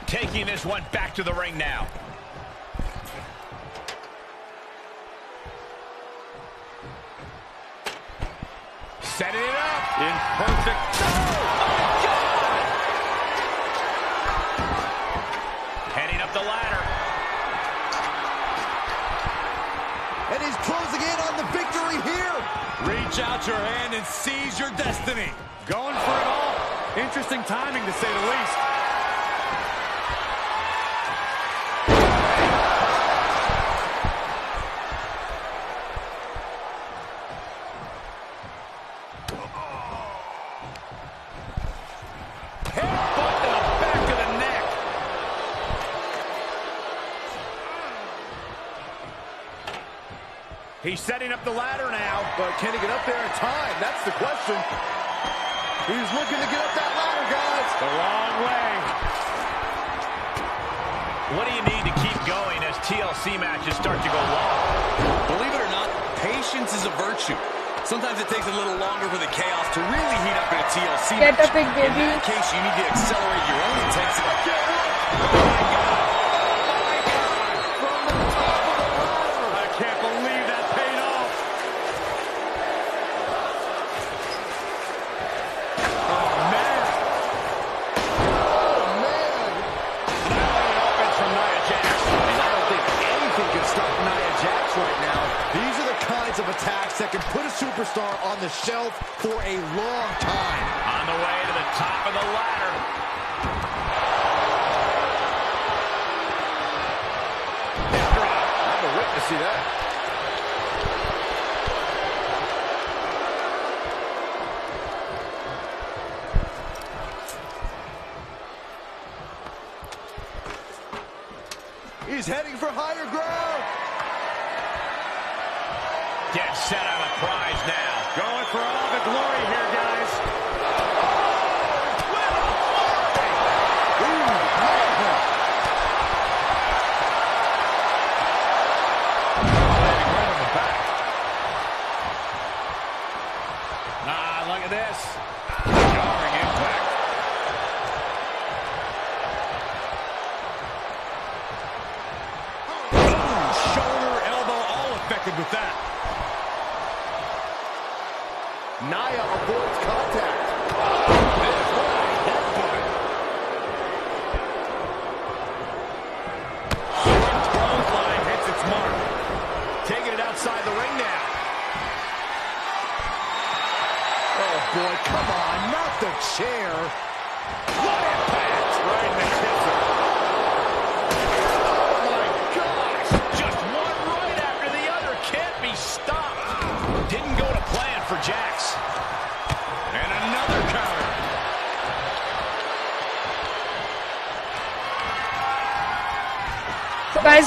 taking this one back to the ring now. He's setting up the ladder now. But can he get up there in time? That's the question. He's looking to get up that ladder, guys. The wrong way. What do you need to keep going as TLC matches start to go long? Believe it or not, patience is a virtue. Sometimes it takes a little longer for the chaos to really heat up in a TLC Get match. up, big In that case, you need to accelerate your own intensity.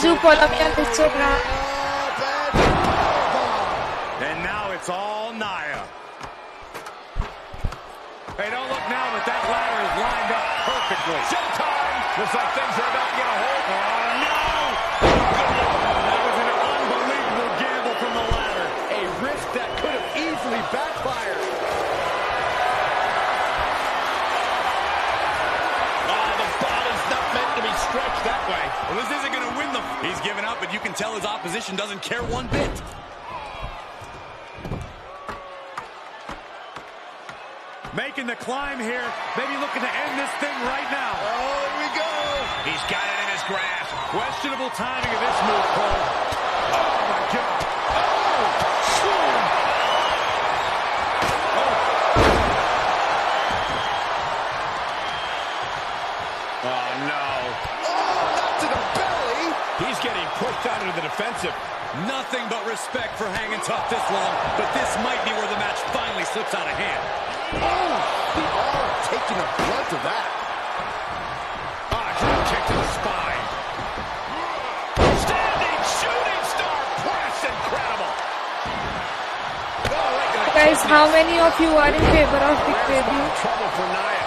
So guys, do follow me. And now it's all Nia. Hey, don't look now, but that ladder is lined up perfectly. Showtime! Looks like things are about to get a hold. Oh, no! That was an unbelievable gamble from the ladder. A risk that could have easily backfired. Oh, the body's not meant to be stretched that way. Well, this isn't going to win the... He's given up, but you can tell his opposition doesn't care one bit. Making the climb here, maybe looking to end this thing right now. Oh, here we go. He's got it in his grasp. Questionable timing of this move, Cole. Getting pushed out into the defensive. Nothing but respect for hanging tough this long, but this might be where the match finally slips out of hand. Oh, the arm taking a brunt of that. Ah, drop kick to the spine. Standing shooting star press. Incredible. Oh, right to the Guys, how many of you are in favor of Big Where's Baby? trouble for Nia? Nia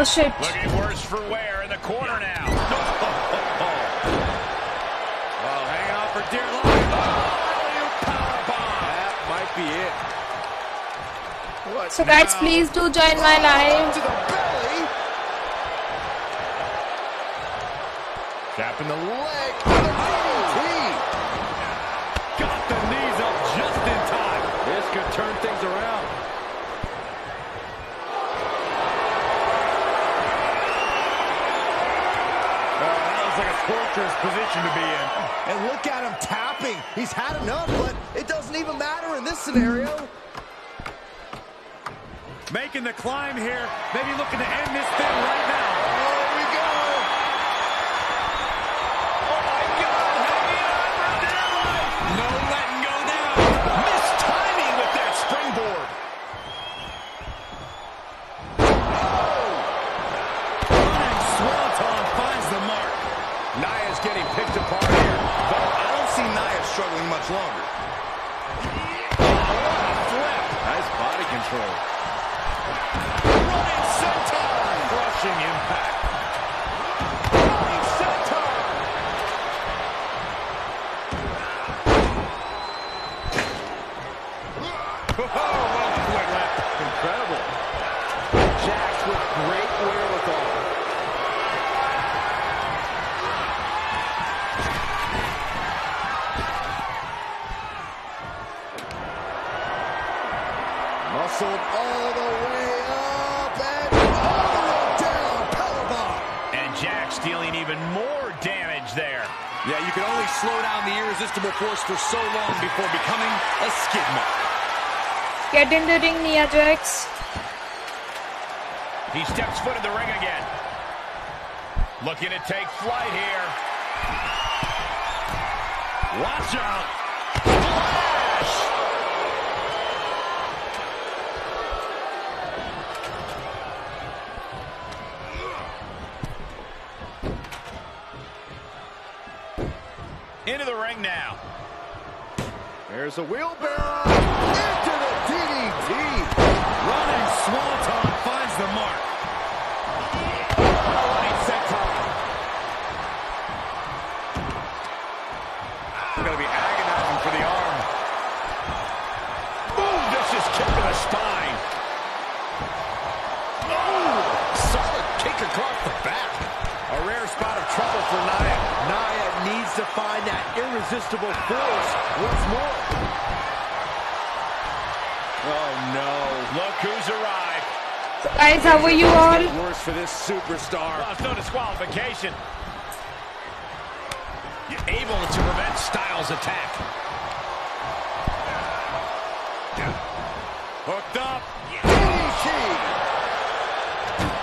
Oh shit. Looking worse for wear in the corner now. well, on for dear life. Oh, that might be it. What so now? guys, please do join my live. here, maybe looking to end this Ding, ding, the dinleyeceğiz. He steps foot in the ring again. Looking to take flight here. Watch out. Flash! Into the ring now. There's a wheelbarrow. irresistible force once more. Oh, no. Look who's arrived. So guys, how are you are? Worse for this superstar. Well, it's no disqualification. You're able to prevent Styles' attack. Hooked up.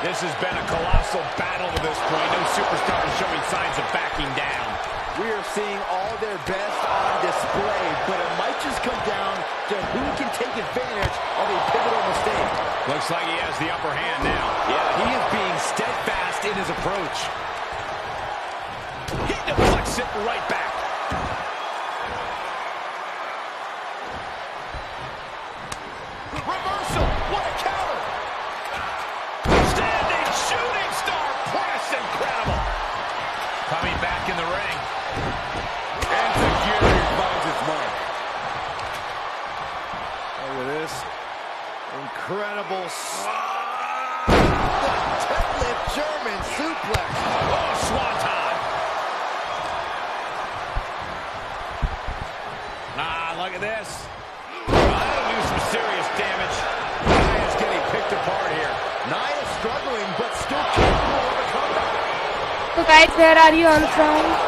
This has been a colossal battle to this point. No superstar is showing signs of backing down. We are seeing all their best on display, but it might just come down to who can take advantage of a pivotal mistake. Looks like he has the upper hand now. Yeah, he is being steadfast in his approach. He deflects it right back. Incredible. s- Ah! The deadlift German suplex. Oh, swanton. Ah, look at this. That'll do some serious damage. Nia's getting picked apart here. Nia struggling, but still capable of a comeback. So guys, where are you all from?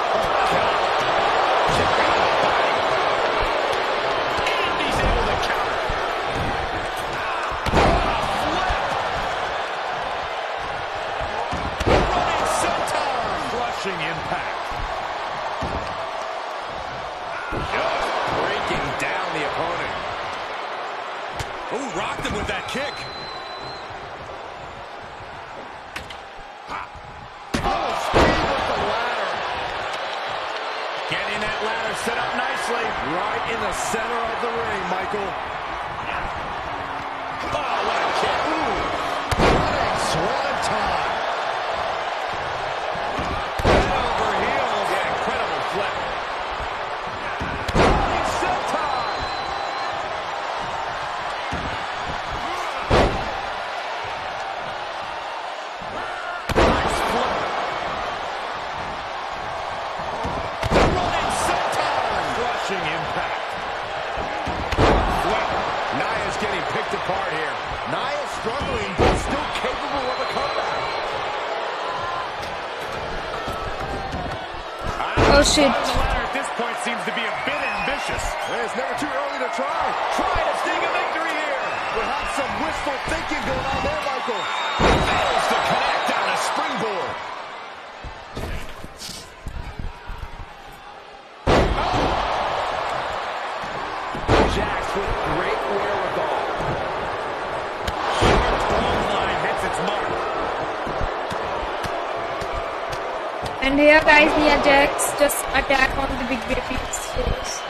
Guys, just attack on the big. Yes.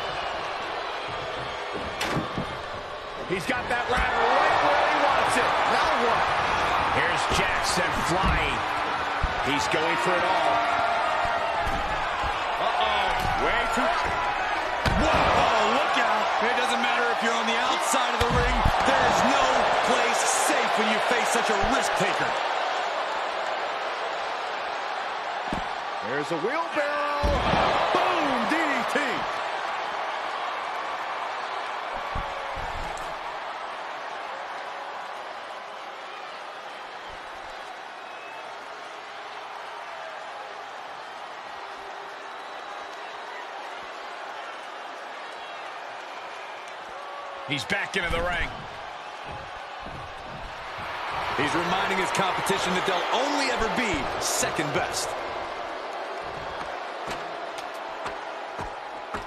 He's got that ladder right where he wants it. Now what? Here's sent flying. He's going for it all. Uh-oh. Way too... Whoa, look out. It doesn't matter if you're on the outside of the ring. There is no place safe when you face such a risk taker. There's a wheelbarrow. Boom! DDT. He's back into the ring. He's reminding his competition that they'll only ever be second best.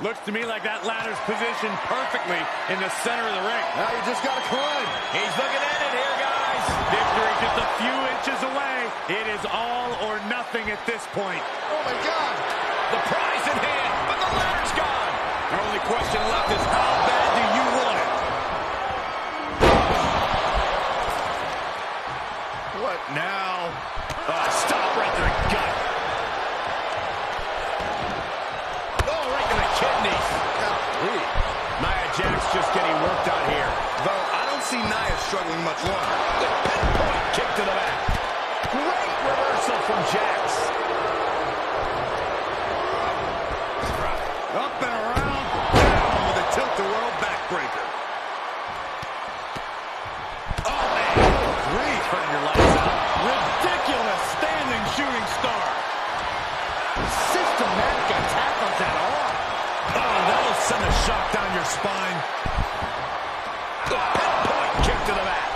Looks to me like that ladder's positioned perfectly in the center of the ring. Now you just got to climb. He's looking at it here, guys. Victory just a few inches away. It is all or nothing at this point. Oh, my God. The prize in hand, but the ladder's gone. The only question left is how bad do you want it? What now? Uh, stop right to the gut. Oh, right to the kidneys. Golly. Nia Jax just getting worked on here. Though I don't see Nia struggling much longer. The pinpoint kick to the back. Great reversal from Jax. Up and around, down with a tilt-a-whirl backbreaker. Oh, man. Grief. Turn your lights out. Ridiculous standing shooting star. Systematic attack on that arm. Oh, that'll send a shock down your spine. To the back.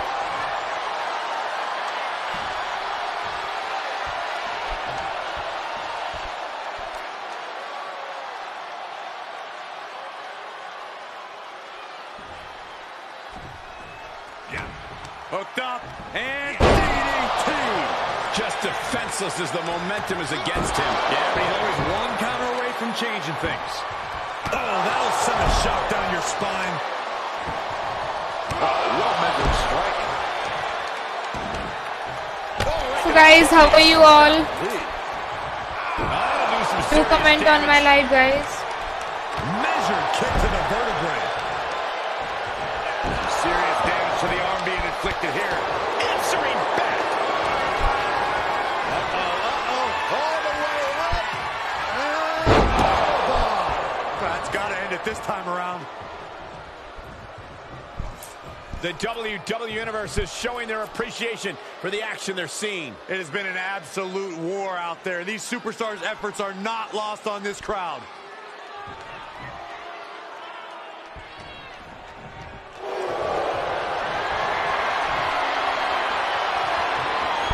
Yeah. Hooked up and DDT. Just defenseless as the momentum is against him. Yeah, but he's always one counter away from changing things. Oh, that'll send a shock down your spine. Guys, how are you all? Do some Do serious comment on my live, guys. Measured kick to the vertebrae. Serious damage to the arm being inflicted here. Answering back. Uh-oh, all the way up. Powerbomb. That's got to end it this time around. The WWE Universe is showing their appreciation for the action they're seeing. It has been an absolute war out there. These superstars' efforts are not lost on this crowd.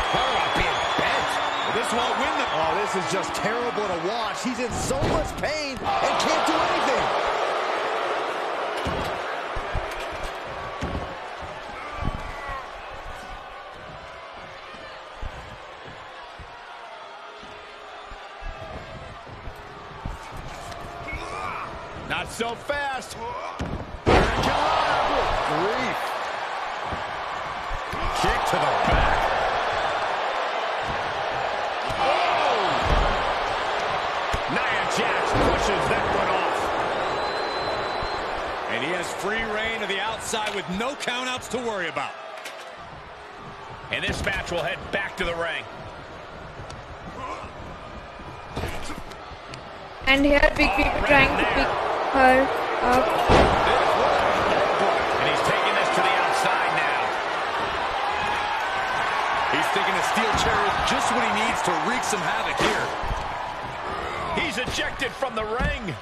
Talk about being bent. This won't win the... Oh, this is just terrible to watch. He's in so much pain and can't do anything. Not so fast. Grief. Kick to the back. Nia Jax pushes that one off. And he has free reign to the outside with no countouts to worry about. And this match will head back to the ring. And here Big Baby trying to pick her up. And he's taking this to the outside now. He's thinking a steel chair is just what he needs to wreak some havoc here. He's ejected from the ring.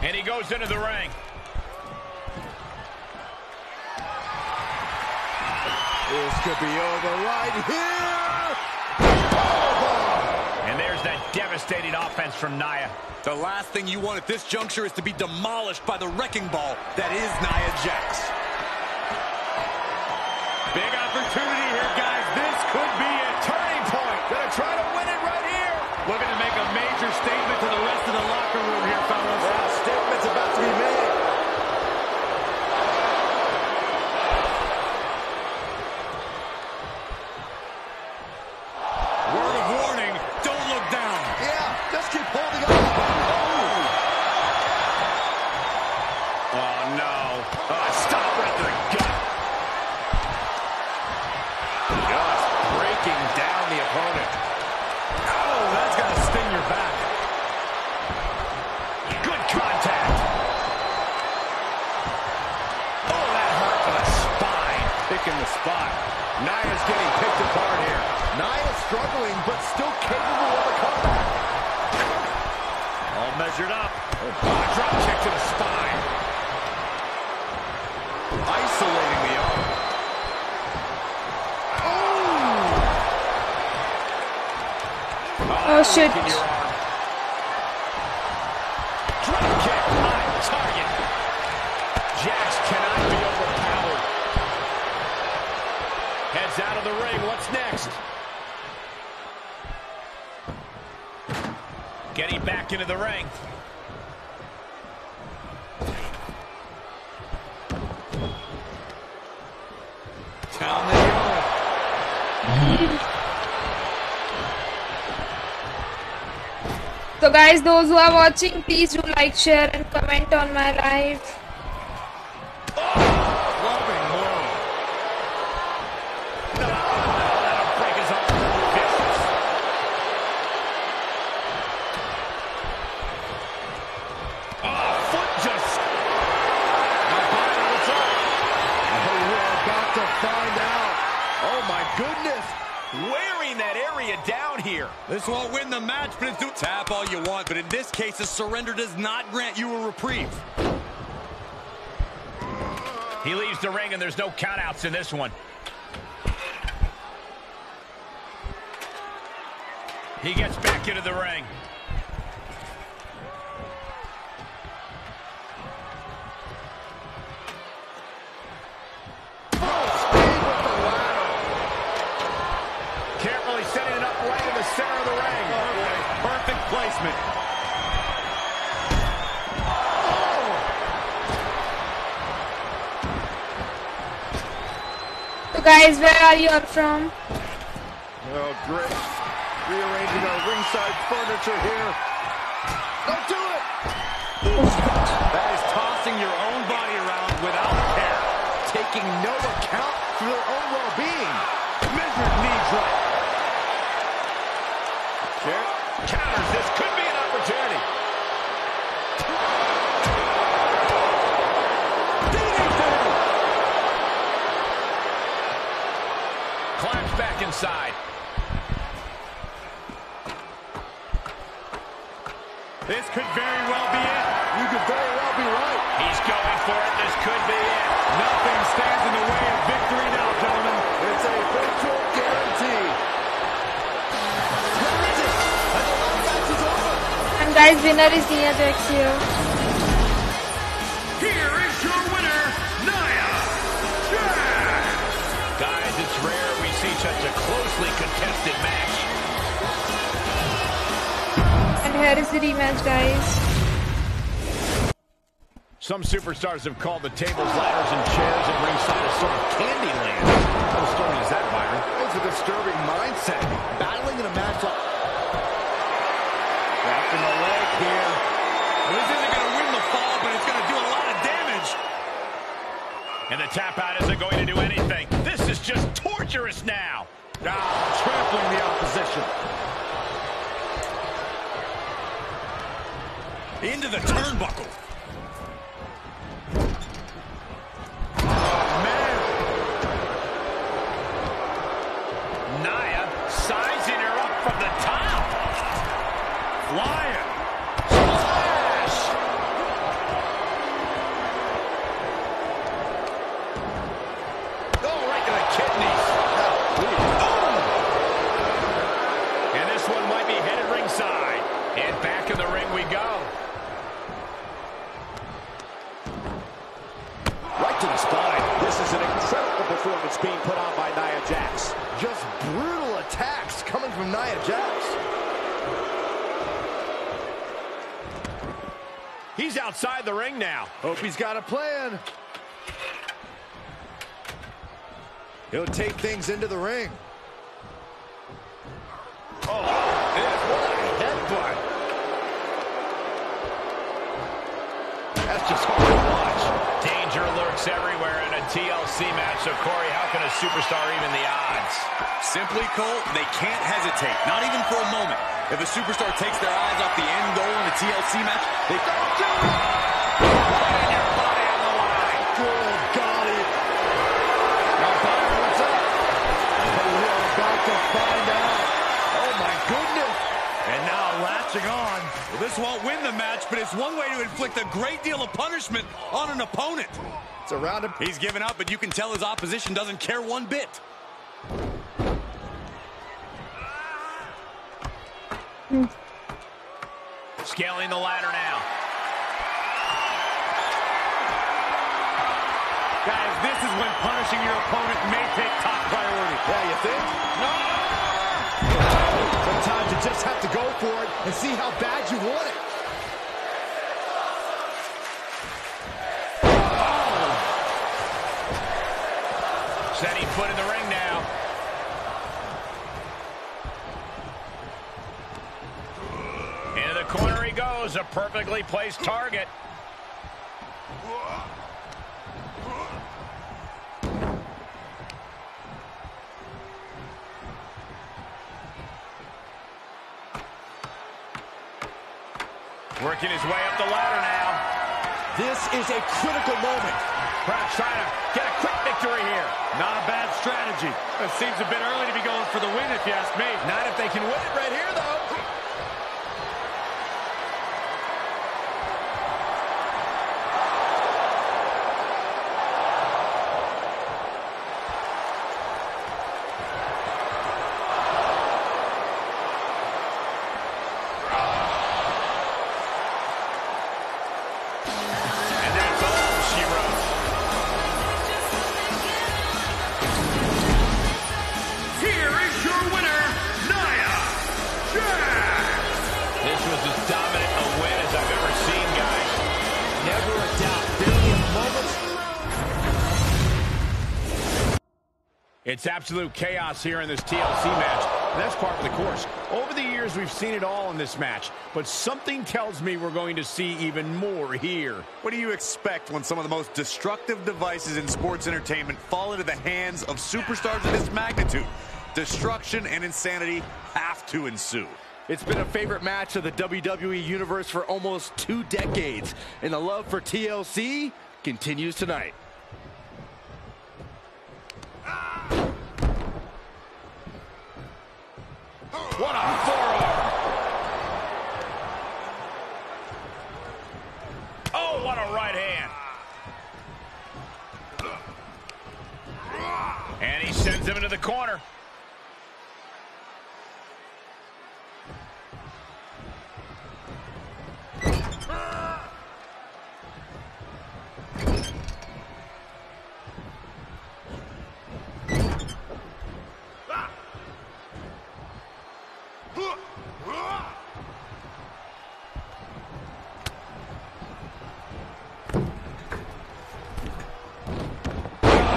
And he goes into the ring. This could be over right here. And there's that devastating offense from Nia. The last thing you want at this juncture is to be demolished by the wrecking ball that is Nia Jax. Big opportunity here, guys. This could be a turning point. Gonna try to win it right here. Looking to make a major statement to the rest of the locker room here, fellas. Yeah, statement's about to be made. Word of warning, don't look down. Yeah, just keep holding on. Oh, no. Oh, stop right to the gut. Just breaking down the opponent. Oh, that's going to sting your back. Good contact. Oh, that hurt to the spine. Picking the spot. Nia's getting picked apart here. Nia struggling, but still capable of a comeback. All measured up. Oh, drop kick to the spine. Isolating the arm. Oh shit. In your arm. Drop kick. High target. Jax cannot be overpowered. Heads out of the ring. What's next? Getting back into the ring. Down they go. So guys, those who are watching, please do like, share and comment on my live. Loving blow. That'll break his arm. Vicious. Oh, foot just. Oh, we're about to find out. Oh, my goodness. Wearing that area down here. This won't win the match, but it's do tap all you want. But in this case, a surrender does not grant you a reprieve. He leaves the ring and there's no countouts in this one. He gets back into the ring. Guys, where are you from? Oh, great. Rearranging our ringside furniture here. Guys, winner is Nia Jax here. Here is your winner, Nia Jax. Guys, it's rare we see such a closely contested match. And here is the rematch, guys. Some superstars have called the tables, ladders, and chairs at ringside a sort of candy land. How disturbing is that, Byron? It's a disturbing mindset. Battling in a match like... Wrapped in the leg here. Well, this isn't going to win the fall, but it's going to do a lot of damage. And the tap out isn't going to do anything. This is just torturous now. Ah, trampling the opposition. Into the turnbuckle. Nia sizing her up from the top. Flying. Splash! Oh, right to the kidneys. Boom! And this one might be headed ringside. And back in the ring we go. Right to the spine. This is an incredible performance being put on by Nia Jax. Just brutal attacks coming from Nia Jax. He's outside the ring now. Hope he's got a plan. He'll take things into the ring. Oh, this, what a headbutt. That's just hard to watch. Danger lurks everywhere in a TLC match, so Corey, how can a superstar even the odds? Simply, Cole, they can't hesitate, not even for a moment. If a superstar takes their eyes off the end goal in a TLC match, they don't do it. Putting your body on the line. Good golly. Now, Byron, what's up? We're about to find out. Oh, my goodness. And now latching on. Well, this won't win the match, but it's one way to inflict a great deal of punishment on an opponent. It's around him. He's given up, but you can tell his opposition doesn't care one bit. Scaling the ladder now. Guys, this is when punishing your opponent may take top priority. Yeah, you think? No! Sometimes you just have to go for it and see how bad you want it. Oh! Setting foot in the ring now. Into the corner he goes, a perfectly placed target. Working his way up the ladder now. This is a critical moment. Perhaps trying to get a quick victory here. Not a bad strategy. It seems a bit early to be going for the win, if you ask me. Not if they can win it right here, though. Absolute chaos here in this TLC match. And that's part of the course. Over the years, we've seen it all in this match. But something tells me we're going to see even more here. What do you expect when some of the most destructive devices in sports entertainment fall into the hands of superstars of this magnitude? Destruction and insanity have to ensue. It's been a favorite match of the WWE Universe for almost two decades, and the love for TLC continues tonight. What a forearm! Oh, what a right hand! And he sends him into the corner.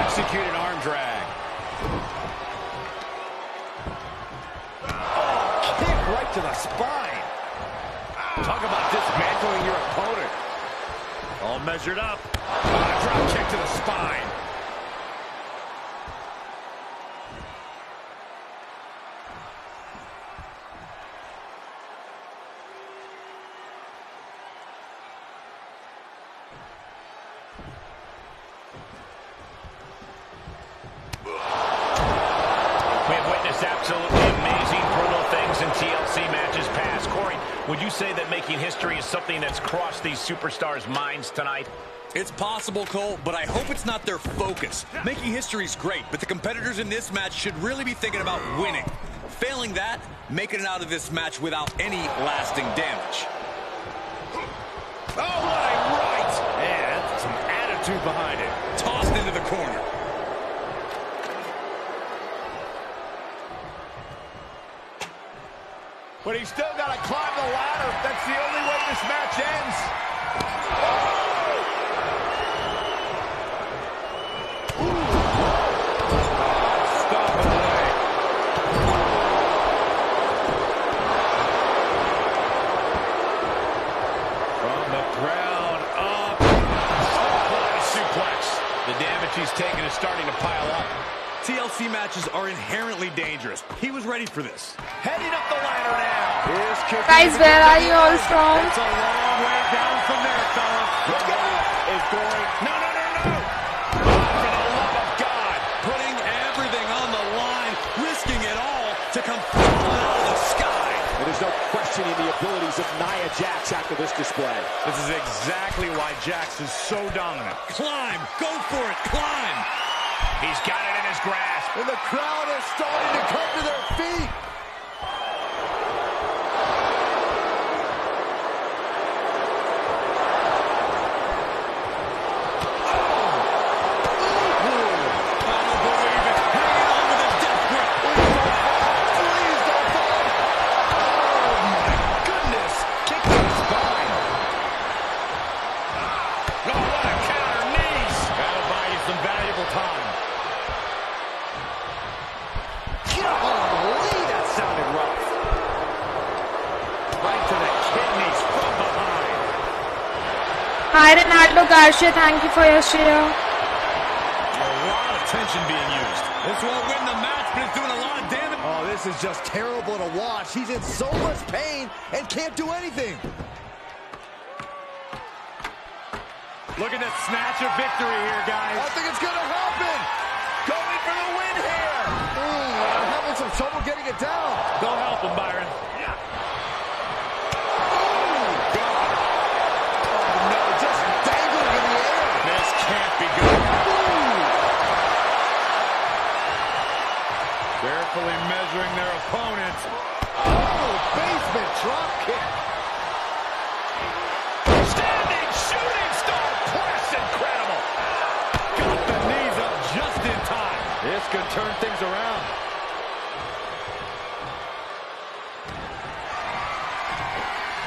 Executed arm drag. Kick right to the spine. Talk about dismantling your opponent. All measured up. Oh, drop kick to the spine. We have witnessed absolutely amazing, brutal things in TLC matches past. Corey, would you say that making history is something that's crossed these superstars' minds tonight? It's possible, Cole, but I hope it's not their focus. Making history is great, but the competitors in this match should really be thinking about winning. Failing that, making it out of this match without any lasting damage. Oh, what a right! And some attitude behind it. Tossed into the corner. But he's still got to climb the ladder. That's the only way this match ends. Stop it away. From the ground up. Body suplex. The damage he's taken is starting to pile up. TLC matches are inherently dangerous. He was ready for this. Guys, where are you all from? It's a long way down from there, fellas. Is going. No, no, no, no. For the love of God. Putting everything on the line, risking it all to come falling out of the sky. And there's no questioning the abilities of Nia Jax after this display. This is exactly why Jax is so dominant. Climb, go for it, climb. He's got it in his grasp. And the crowd is starting to come to their feet. I don't believe it. Hanging on with a death grip. Please don't fall. Goodness. Kick to the spine. Oh, what a counter knees. That'll buy you some valuable time. Golly, that sounded rough. Right to the kidneys from behind. Hi, Ronaldo Garcia. Thank you for your share. A lot of tension being used. This won't win the match, but it's doing a lot of damage. Oh, this is just terrible to watch. He's in so much pain and can't do anything. Look at the snatch of victory here, guys. I think it's going to happen. Going for the win here. Mm, I'm having some trouble getting it down. Don't help him, Byron. Carefully measuring their opponent. Oh, basement drop kick. Standing shooting star press. Incredible. Got the knees up just in time. This could turn things around.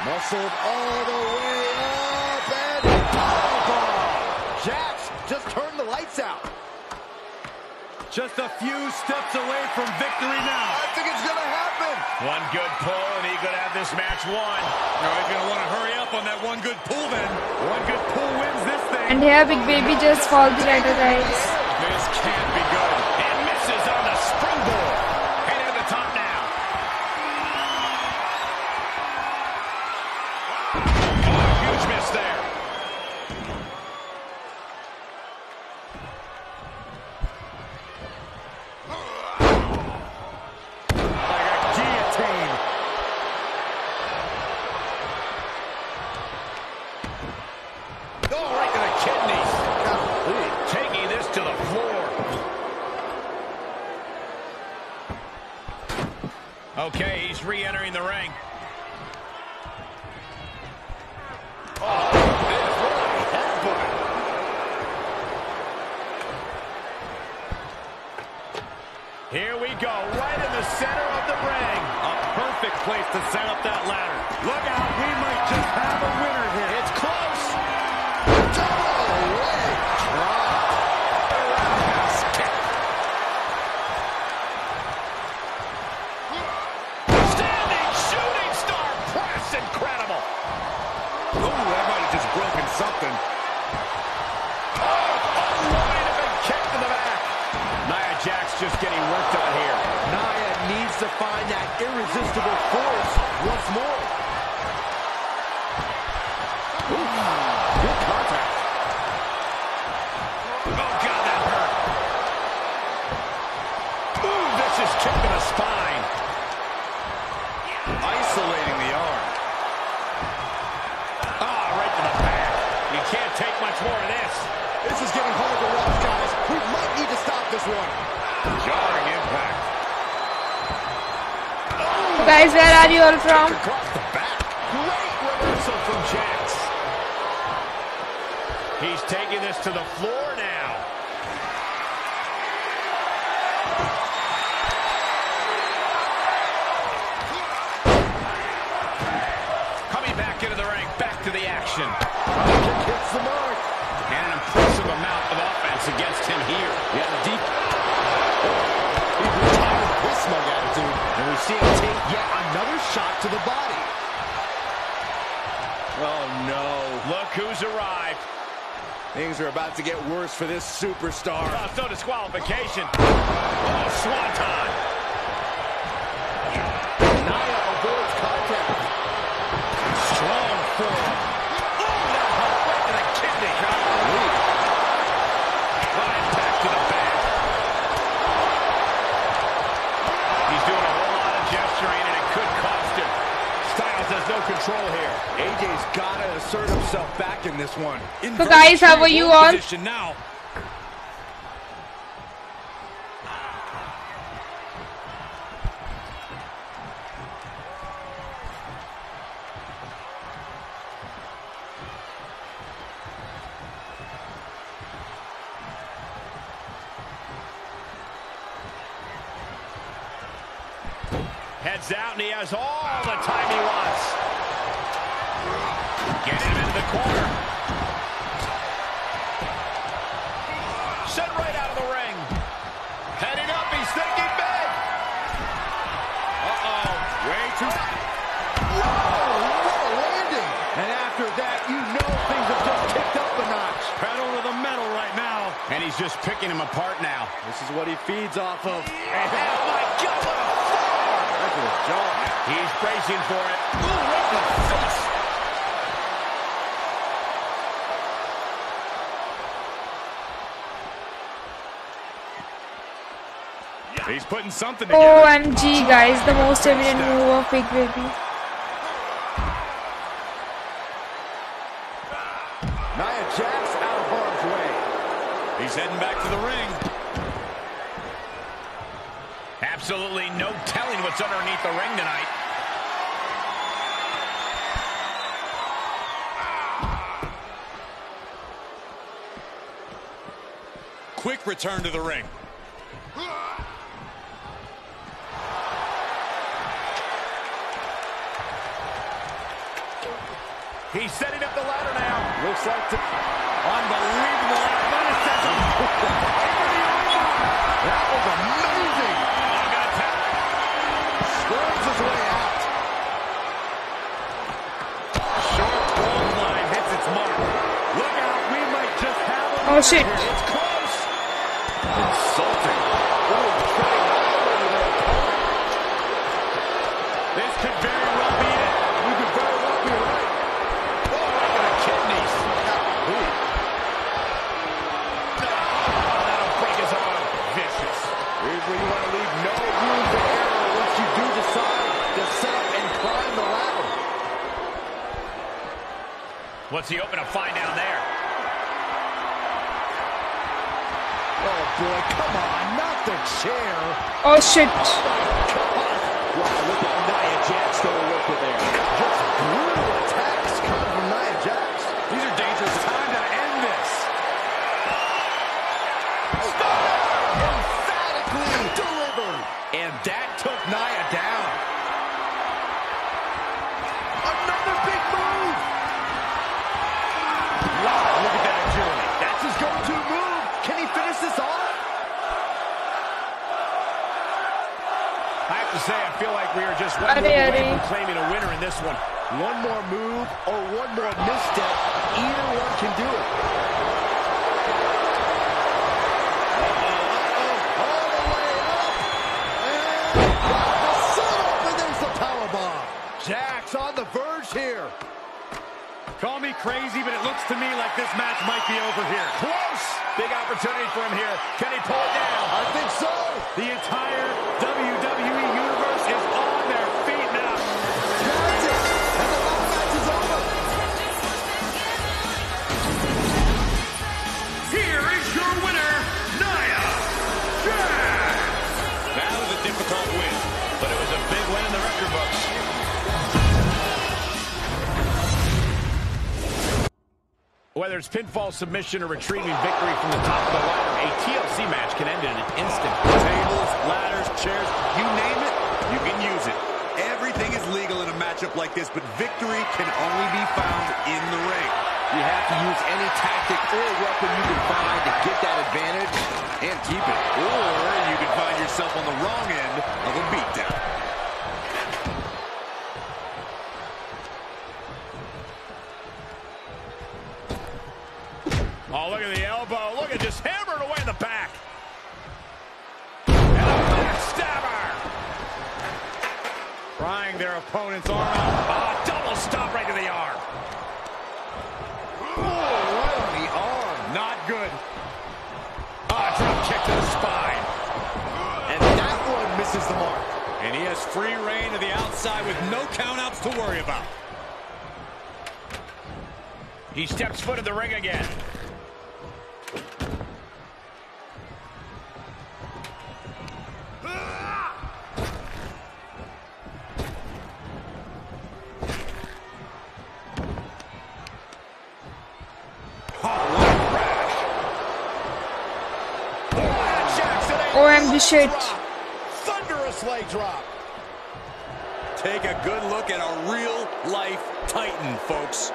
Muscled all the way up and powerbomb. Jax just turned the lights out. Just a few steps away from victory now. I think it's going to happen. One good pull, and he could have this match won. No, he's going to want to hurry up on that one good pull then. One good pull wins this thing. And here Big Baby just falls the ladder, guys. This can't be are you all from? Across the back. Great reversal from Jax. He's taking this to the floor now. Coming back into the ring, back to the action. Kick hits the mark. And an impressive amount of offense against him here. Yeah, the deep. He's retired with his smug attitude. And we see him take yet another shot to the body. Oh, no. Look who's arrived. Things are about to get worse for this superstar. Oh, it's no disqualification. Oh, swanton. Nia avoids contact. Strong forearm. Oh, right to the kidney. What impact to the back. He's doing a whole lot of gesturing, and it could cost him. Styles has no control here. AJ's got to assert himself back in this one. In So guys, how strong are you hold all? Now. Feeds off of. Oh, my God, what a forearm. Look at his jaw. He's bracing for it. Ooh, right to the face. He's putting something oh, together. OMG, guys, the most evident move of Big Baby. return to the ring. He's setting up the ladder now. Looks like to... unbelievable athleticism. that was amazing. Squirms his way out. A short goal line hits its mark. Look out, we might just have a... Oh, shit. What's he open to find down there? Oh, boy, come on, not the chair. Oh shit. Wow, look at Nia Jax going working there. Just brutal attacks coming from Nia Jax. These are dangerous. Time to end this. Emphatically delivered. And that took Nia down. Another big move. Wow, look at that agility. That's his go-to move. Can he finish this off? I have to say, I feel like just one move Are, away from claiming a winner in this one. One more move or one more misstep, either one can do it. Uh-oh, all the way up. And got the setup, and there's the powerbomb. Jax on the verge here. Call me crazy, but it looks to me like this match might be over here. Close. Big opportunity for him here. Can he pull it down? I think so. The entire WWE Universe is on their feet now. That's it. And the last match is over. Here is your winner, Nia Jax. That was a difficult win, but it was a big win in the record books. Whether it's pinfall submission or retrieving victory from the top of the ladder, a TLC match can end in an instant. Tables, ladders, chairs, you name it, you can use it. Everything is legal in a matchup like this, but victory can only be found in the ring. You have to use any tactic or weapon you can find to get that advantage and keep it. Or you can find yourself on the wrong end of a beatdown. Opponent's arm out. Oh, double stomp right to the arm. Oh, right on the arm. Not good. Oh, drop kick to the spine. And that one misses the mark. And he has free reign to the outside with no countouts to worry about. He steps foot in the ring again. Shit. Thunderous leg drop. Take a good look at a real life Titan, folks.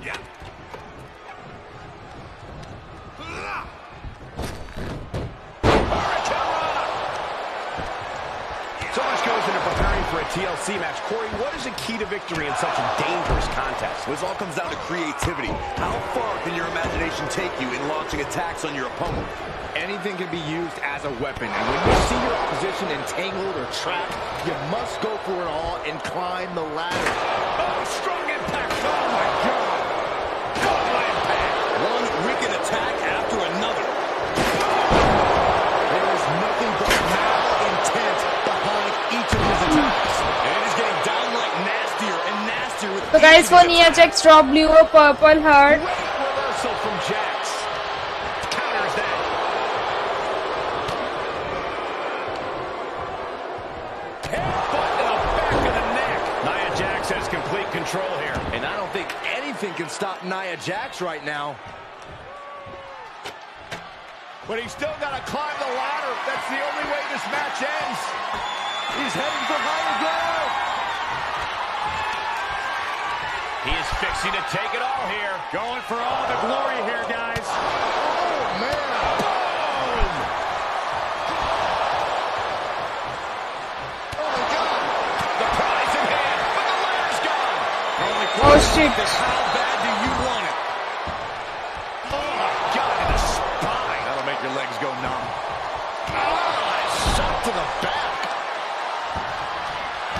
Yeah. So much goes into preparing for a TLC match. Corey, what is the key to victory in such a dangerous contest? This all comes down to creativity. How far can your imagination take you in launching attacks on your opponent? Anything can be used as a weapon, and when you see your opposition entangled or trapped, you must go for it all and climb the ladder. Oh, strong impact. Oh, my God. Double impact. One wicked attack after another. There is nothing but malintent behind each of his attacks. And it is getting downright nastier and nastier with So guys, for Nia Jax drop blue or purple heart. Great reversal from Jax. Counters that. Headbutt to the back of the neck. Nia Jax has complete control here. And I don't think anything can stop Nia Jax right now. But he's still got to climb the ladder. That's the only way this match ends. He's heading for higher ground. Fixing to take it all here. Going for all the glory here, guys. Oh, man. Boom. Oh, my God. The prize in hand, but the ladder's gone. Oh shit. How bad do you want it? Oh, my God, in the spine. That'll make your legs go numb. Ah, shot to the back.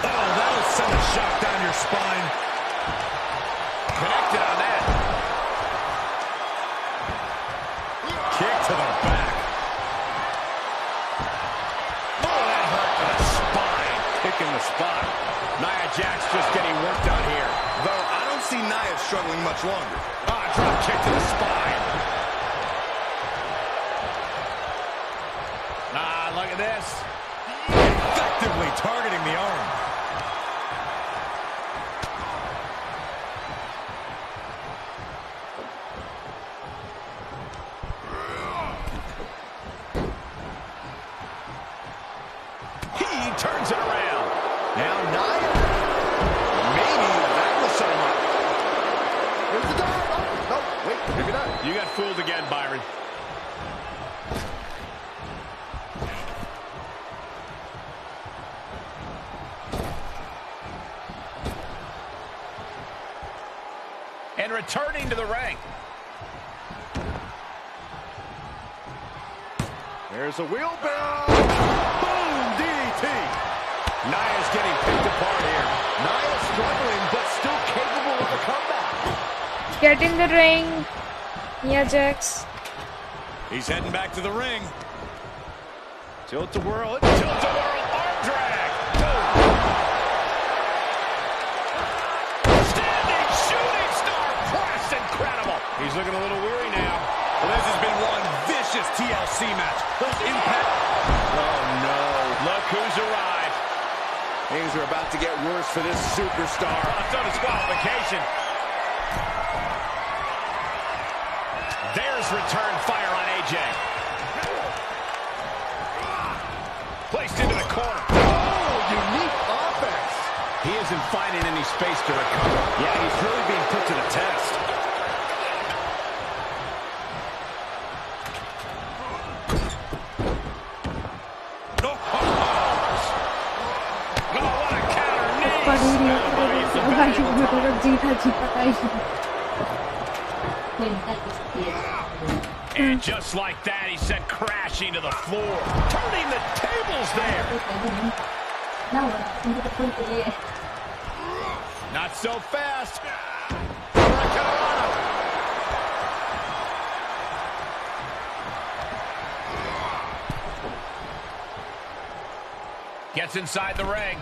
Oh, that'll send a shock down your spine. Struggling much longer. Ah, drop kick to the spine. Ah, look at this. Effectively targeting the arm. He turns it around. Now Nia. Maybe that will set him up. Here's the dive. Oh, no, wait, maybe not. You got fooled again, Byron. And returning to the ring. There's a wheelbarrow. Boom, DDT. Nia's getting picked apart here. Nia struggling, but still capable of a comeback. Get in the ring. Nia Jax. He's heading back to the ring. Tilt-a-whirl. Tilt-a-whirl arm drag. Standing shooting star press. Incredible. He's looking a little weary now. Well, this has been one vicious TLC match. Those impact... Oh, no. Look who's arrived. Things are about to get worse for this superstar. It's no disqualification. There's return fire on AJ. Placed into the corner. Oh, unique offense. He isn't finding any space to recover. Yeah, he's really being put to the test. No. Oh, what a counter knee. भाई मेरा जीता जीता का ही And just like that, he sent crashing to the floor, turning the tables there. Not so fast. Hurricanrana. Gets inside the ring.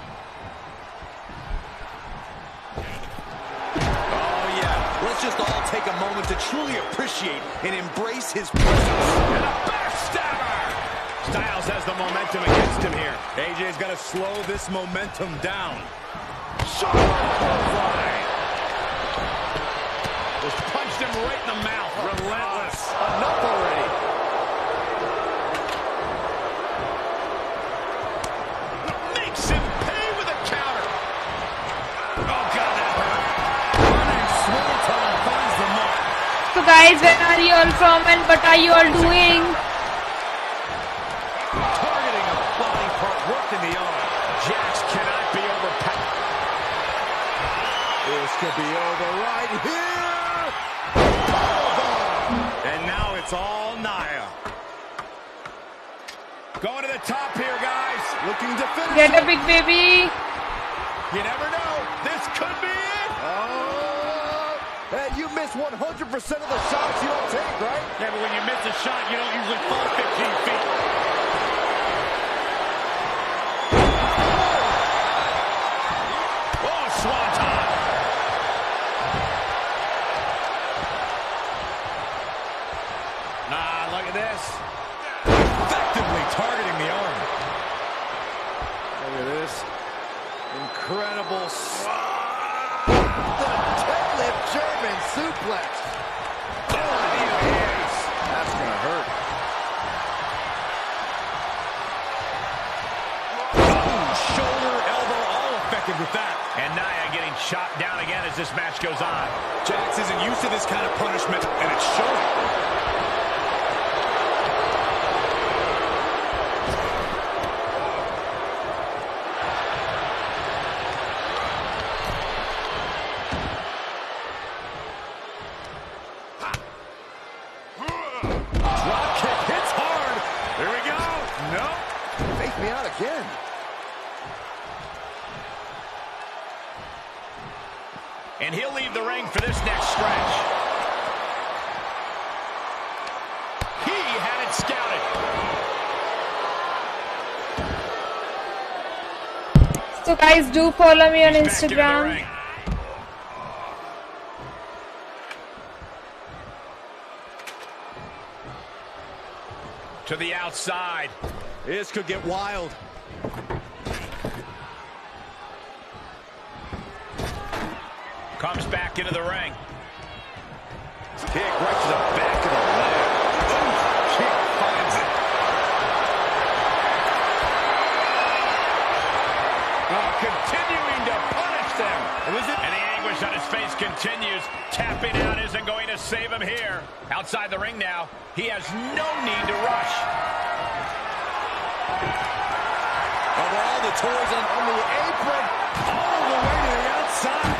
Just all take a moment to truly appreciate and embrace his presence. And a backstabber. Styles has the momentum against him here. AJ's got to slow this momentum down. Clothesline. Just punched him right in the mouth. Relentless. Enough already. Guys, where are you all from and what are you all doing? Targeting a body part, working the arm. Jax cannot be overpowered. This could be over right here. And now it's all Nia. Going to the top here, guys. Looking to finish. Get a big baby. You never know. This could be it. Oh, hey, you miss 100% of the shots you don't take, right? Yeah, but when you miss a shot, you don't usually fall 15 feet. Oh, Swanton. Nah, look at this. Effectively targeting the arm. Look at this. Incredible. The deadlift German suplex. Shot down again as this match goes on. Jax isn't used to this kind of punishment, and it's showing. back in. And he'll leave the ring for this next stretch. He had it scouted. So guys, do follow me on He's back into the Instagram. To the outside. This could get wild. Comes back into the ring. Kick right to the back of the leg. Kick finds it. Oh, continuing to punish them. And the anguish on his face continues. Tapping out isn't going to save him here. Outside the ring now. He has no need to rush. Over all the toys on, on the apron. All the way to the outside.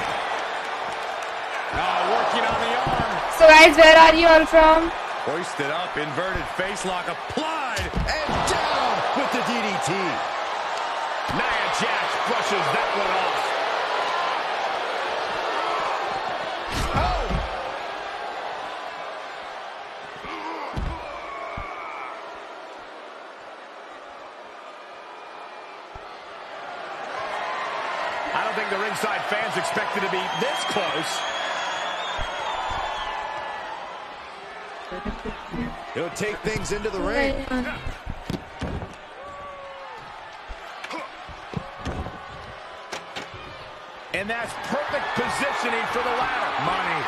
Oh, working on the arm. So guys, where are you all from? Hoisted up, inverted face lock applied, and down with the DDT. Nia Jax brushes that one off. I don't think the ringside fans expected to be this close. He'll take things into the ring. And that's perfect positioning for the ladder. Money.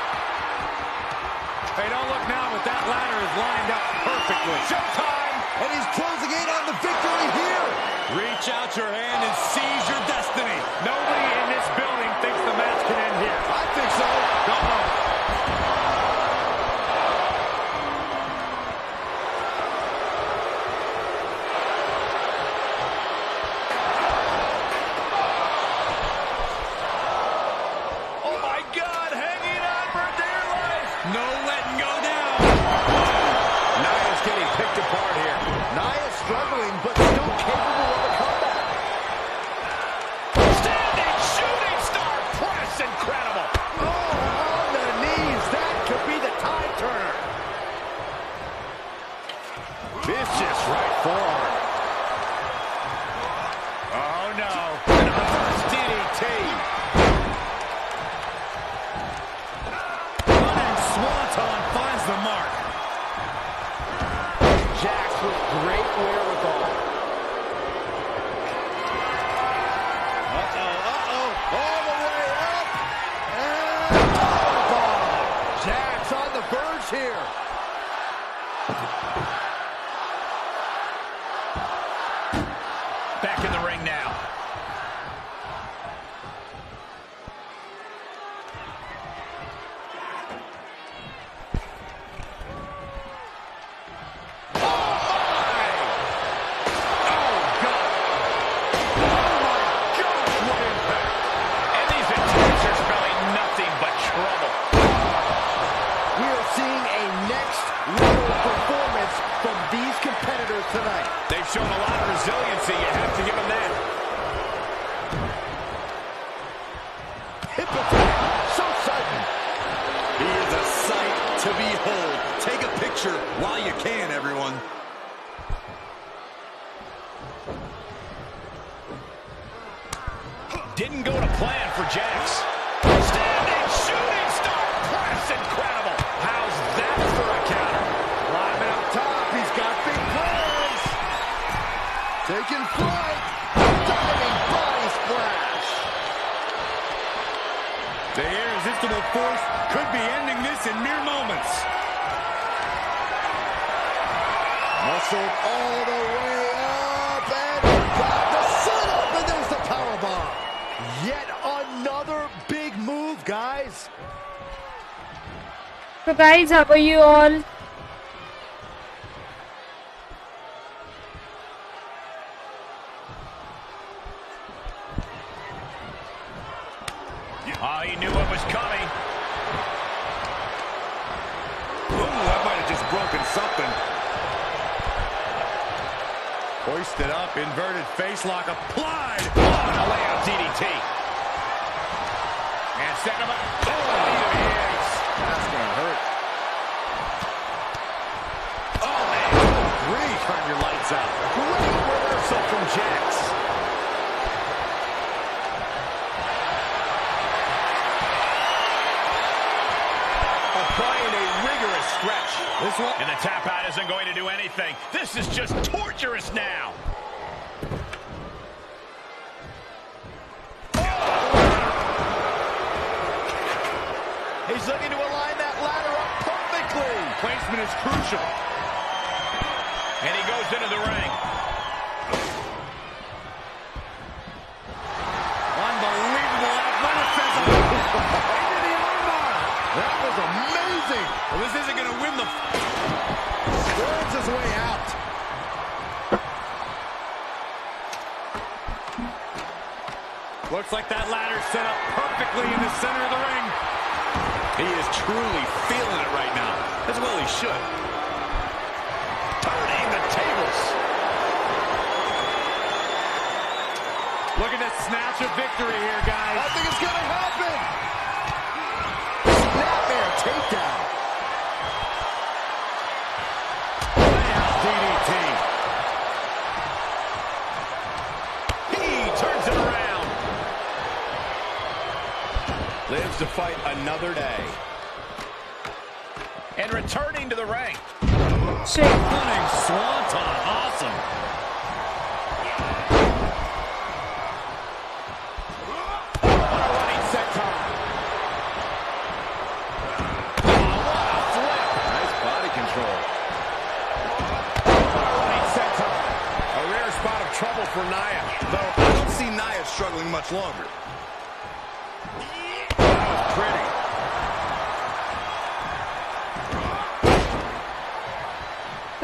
Hey, don't look now, but that ladder is lined up perfectly. Showtime! And he's closing in on the victory here. Reach out your hand and seize your destiny. Nobody in this building thinks the match can end here. I think so. Uh-oh. Oh Didn't go to plan for Jax. Standing shooting star press, incredible. How's that for a counter? Climbing up top. He's got big plans. Taking flight. Diving body splash. The irresistible force could be ending this in mere moments. Muscled all the way Yet another big move, guys. So guys, how are you all?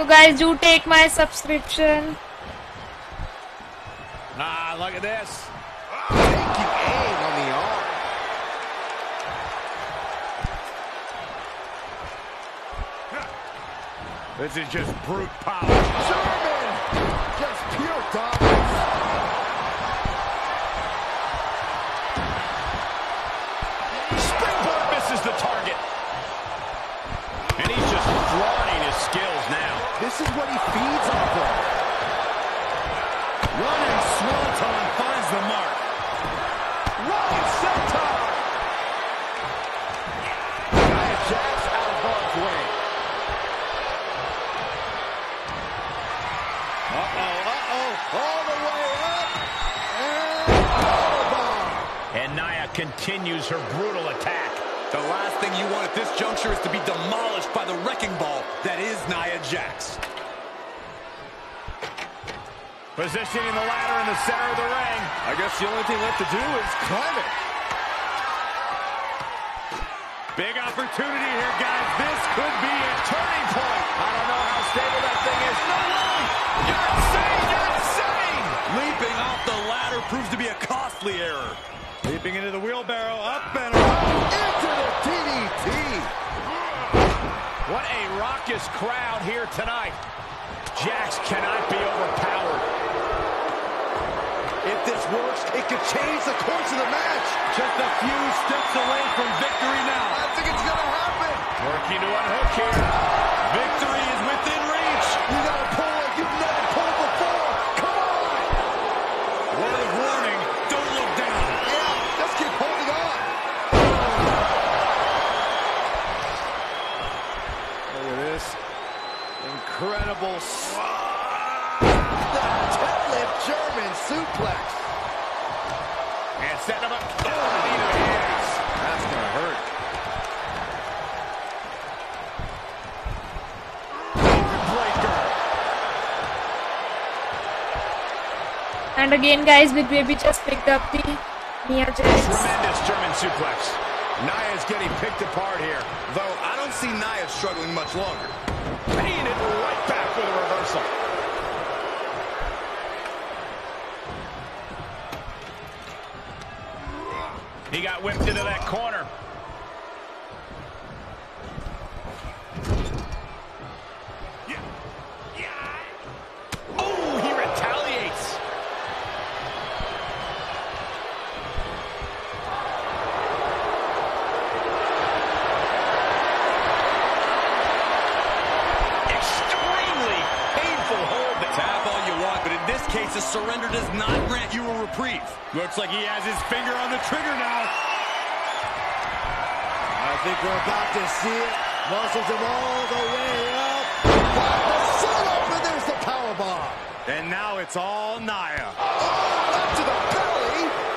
So guys, do take my subscription. Ah, look at this. Taking aim on the arm. This is just brute power. German. Just pure dominance. Her brutal attack. The last thing you want at this juncture is to be demolished by the wrecking ball that is Nia Jax. Positioning the ladder in the center of the ring. I guess the only thing left to do is climb it. Big opportunity here, guys. This could be a turning point. I don't know how stable that thing is. No way! You're insane! You're insane! Leaping off the ladder proves to be a costly error. Leaping into the wheelbarrow, up and around. Into the DDT. What a raucous crowd here tonight. Jax cannot be overpowered. If this works, it could change the course of the match. Just a few steps away from victory now. I think it's going to happen. Working to unhook here. Victory is within reach. You got to pull like you've never pulled before. Come on. Word of warning, don't look down. Yeah, just keep holding on. Look at this. Incredible. s- The deadlift German suplex. And setting him up. Oh, knee to the hands. That's going to hurt. And again, guys, Big Baby just picked up the Nia Jax. Tremendous German suplex. Nia's getting picked apart here. Though I don't see Nia struggling much longer. Paying it right back with a reversal. He got whipped into that corner. Oh, he retaliated. cases, surrender does not grant you a reprieve. Looks like he has his finger on the trigger now. I think we're about to see it. Muscles him all the way up. The setup, and there's the power bomb. And now it's all Nia. Oh, up to the belly.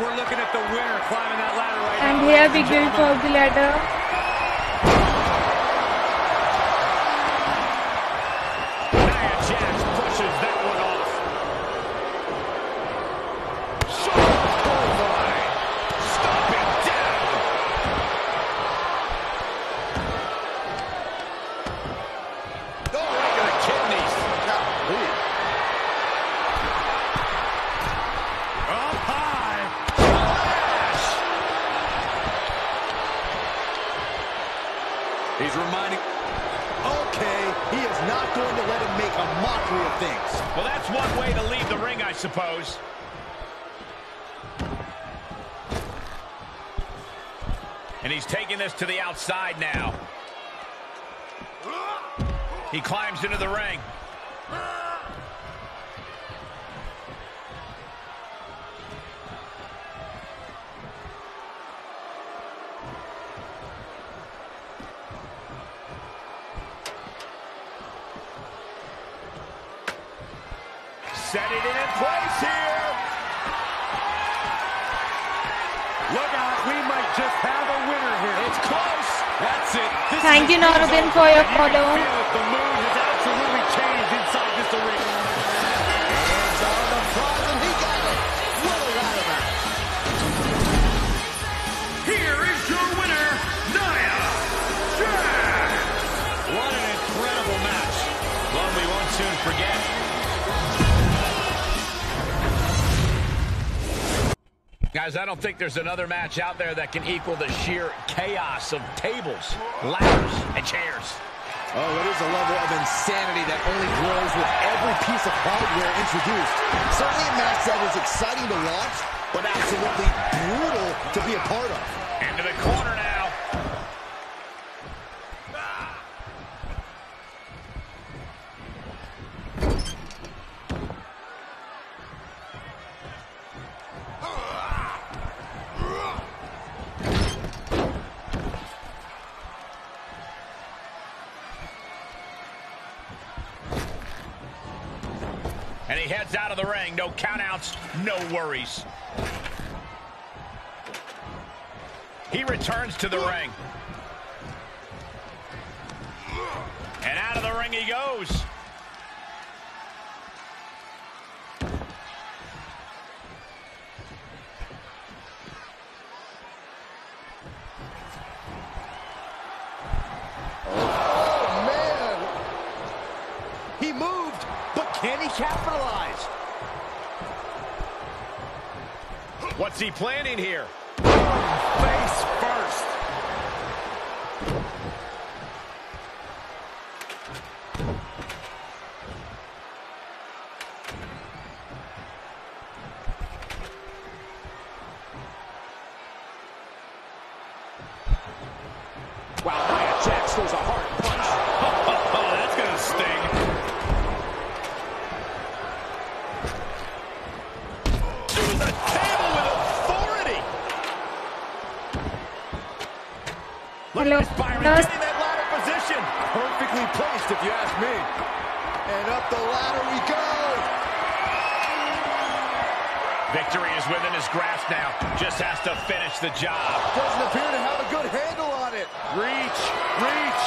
We're looking at the winner climbing that ladder right And now. here we go for the ladder. Outside now. He climbs into the ring. Setting it in place here. Look out, we might just have a winner here. It's close. That's it. Off. for your You follow. Don't think there's another match out there that can equal the sheer chaos of tables, ladders, and chairs. Oh, it is a level of insanity that only grows with every piece of hardware introduced. Certainly a match that is exciting to watch, but absolutely brutal to be a part of. Into the corner now. And he heads out of the ring. No countouts, no worries. He returns to the ring. And out of the ring he goes. Oh, man. He moved, but can he capitalize? What's he planning here? Face first. Wow, Nia Jax throws a hard punch. Oh, that's going to sting. Through the table with authority. Hello. Byron getting that ladder position. Perfectly placed, if you ask me. And up the ladder we go. Victory is within his grasp now. Just has to finish the job. Doesn't appear to have a good handle on it. Reach, reach.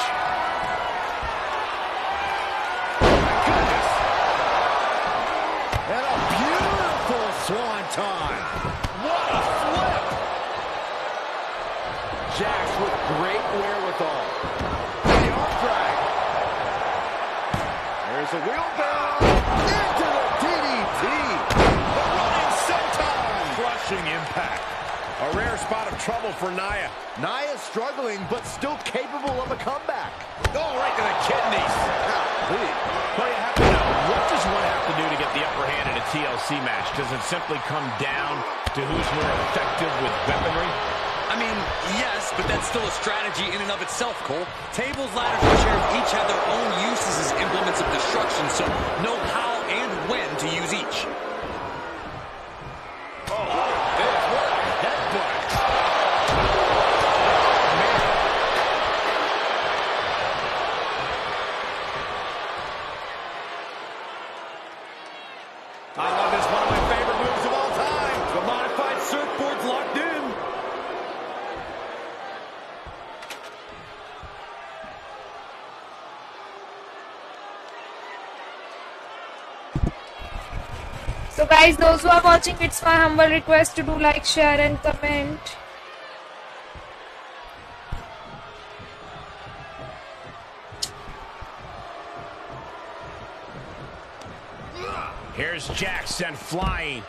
Goodness. And a beautiful swanton. What a flip. Great The arm drag. There's a wheelbarrow. Into the DDT. The running senton. Crushing impact. A rare spot of trouble for Nia. Nia's struggling, but still capable of a comeback. Oh, right to the kidneys. Well, you have to know, what does one have to do to get the upper hand in a TLC match? Does it simply come down to who's more effective with weaponry? I mean, yes, but that's still a strategy in and of itself, Cole. Tables, ladders, and chairs each have their own uses as implements of destruction, so know how and when to use each. I love this. One of my favorite moves of all time. The modified surfboard's locked in. So guys, those who are watching, it's my humble request to do like, share and comment. Here's Jackson flying.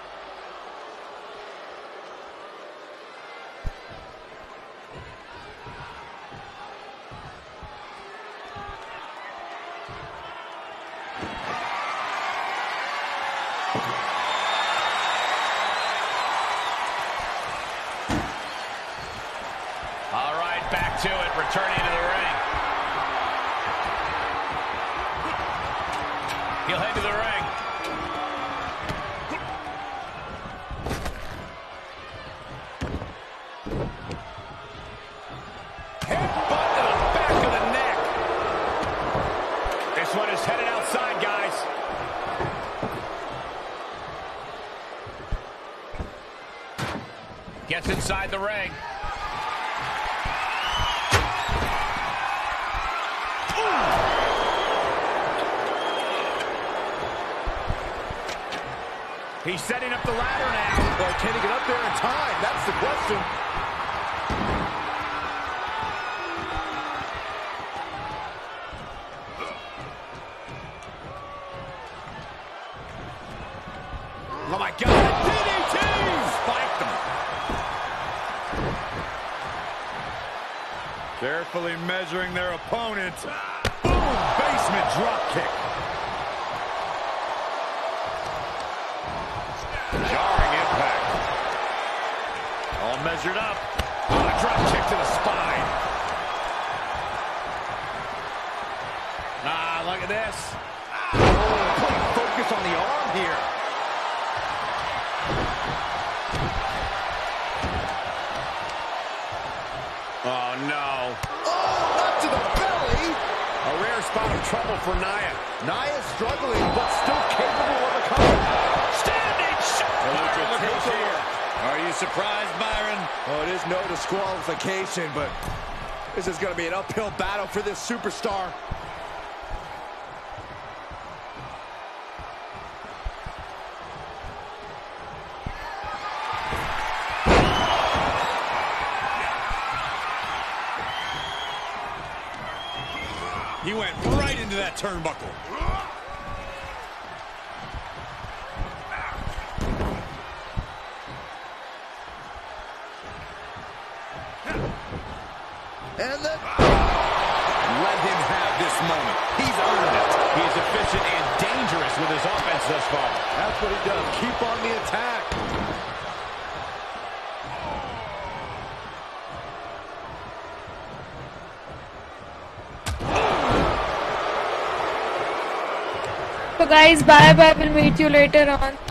All right, back to it, returning to the ring. He'll head to the ring. Headbutt to the back of the neck. This one is headed outside, guys. Gets inside the ring. Measuring their opponent. Boom! Basement drop kick. Jarring impact. All measured up. Oh, a drop kick to the spine. Ah, look at this. Oh, putting focus on the arm here. Oh, no. Oh, up to the belly. A rare spot of trouble for Nia. Nia's struggling, but still capable of a comeback. Standing shot. Byron, look who's here. Are you surprised, Byron? Oh, it is no disqualification, but this is going to be an uphill battle for this superstar. He went right into that turnbuckle. And the... Let him have this moment. He's earned it. He is efficient and dangerous with his offense thus far. That's what he does. Keep on the attack. So guys, bye bye. We'll meet you later on.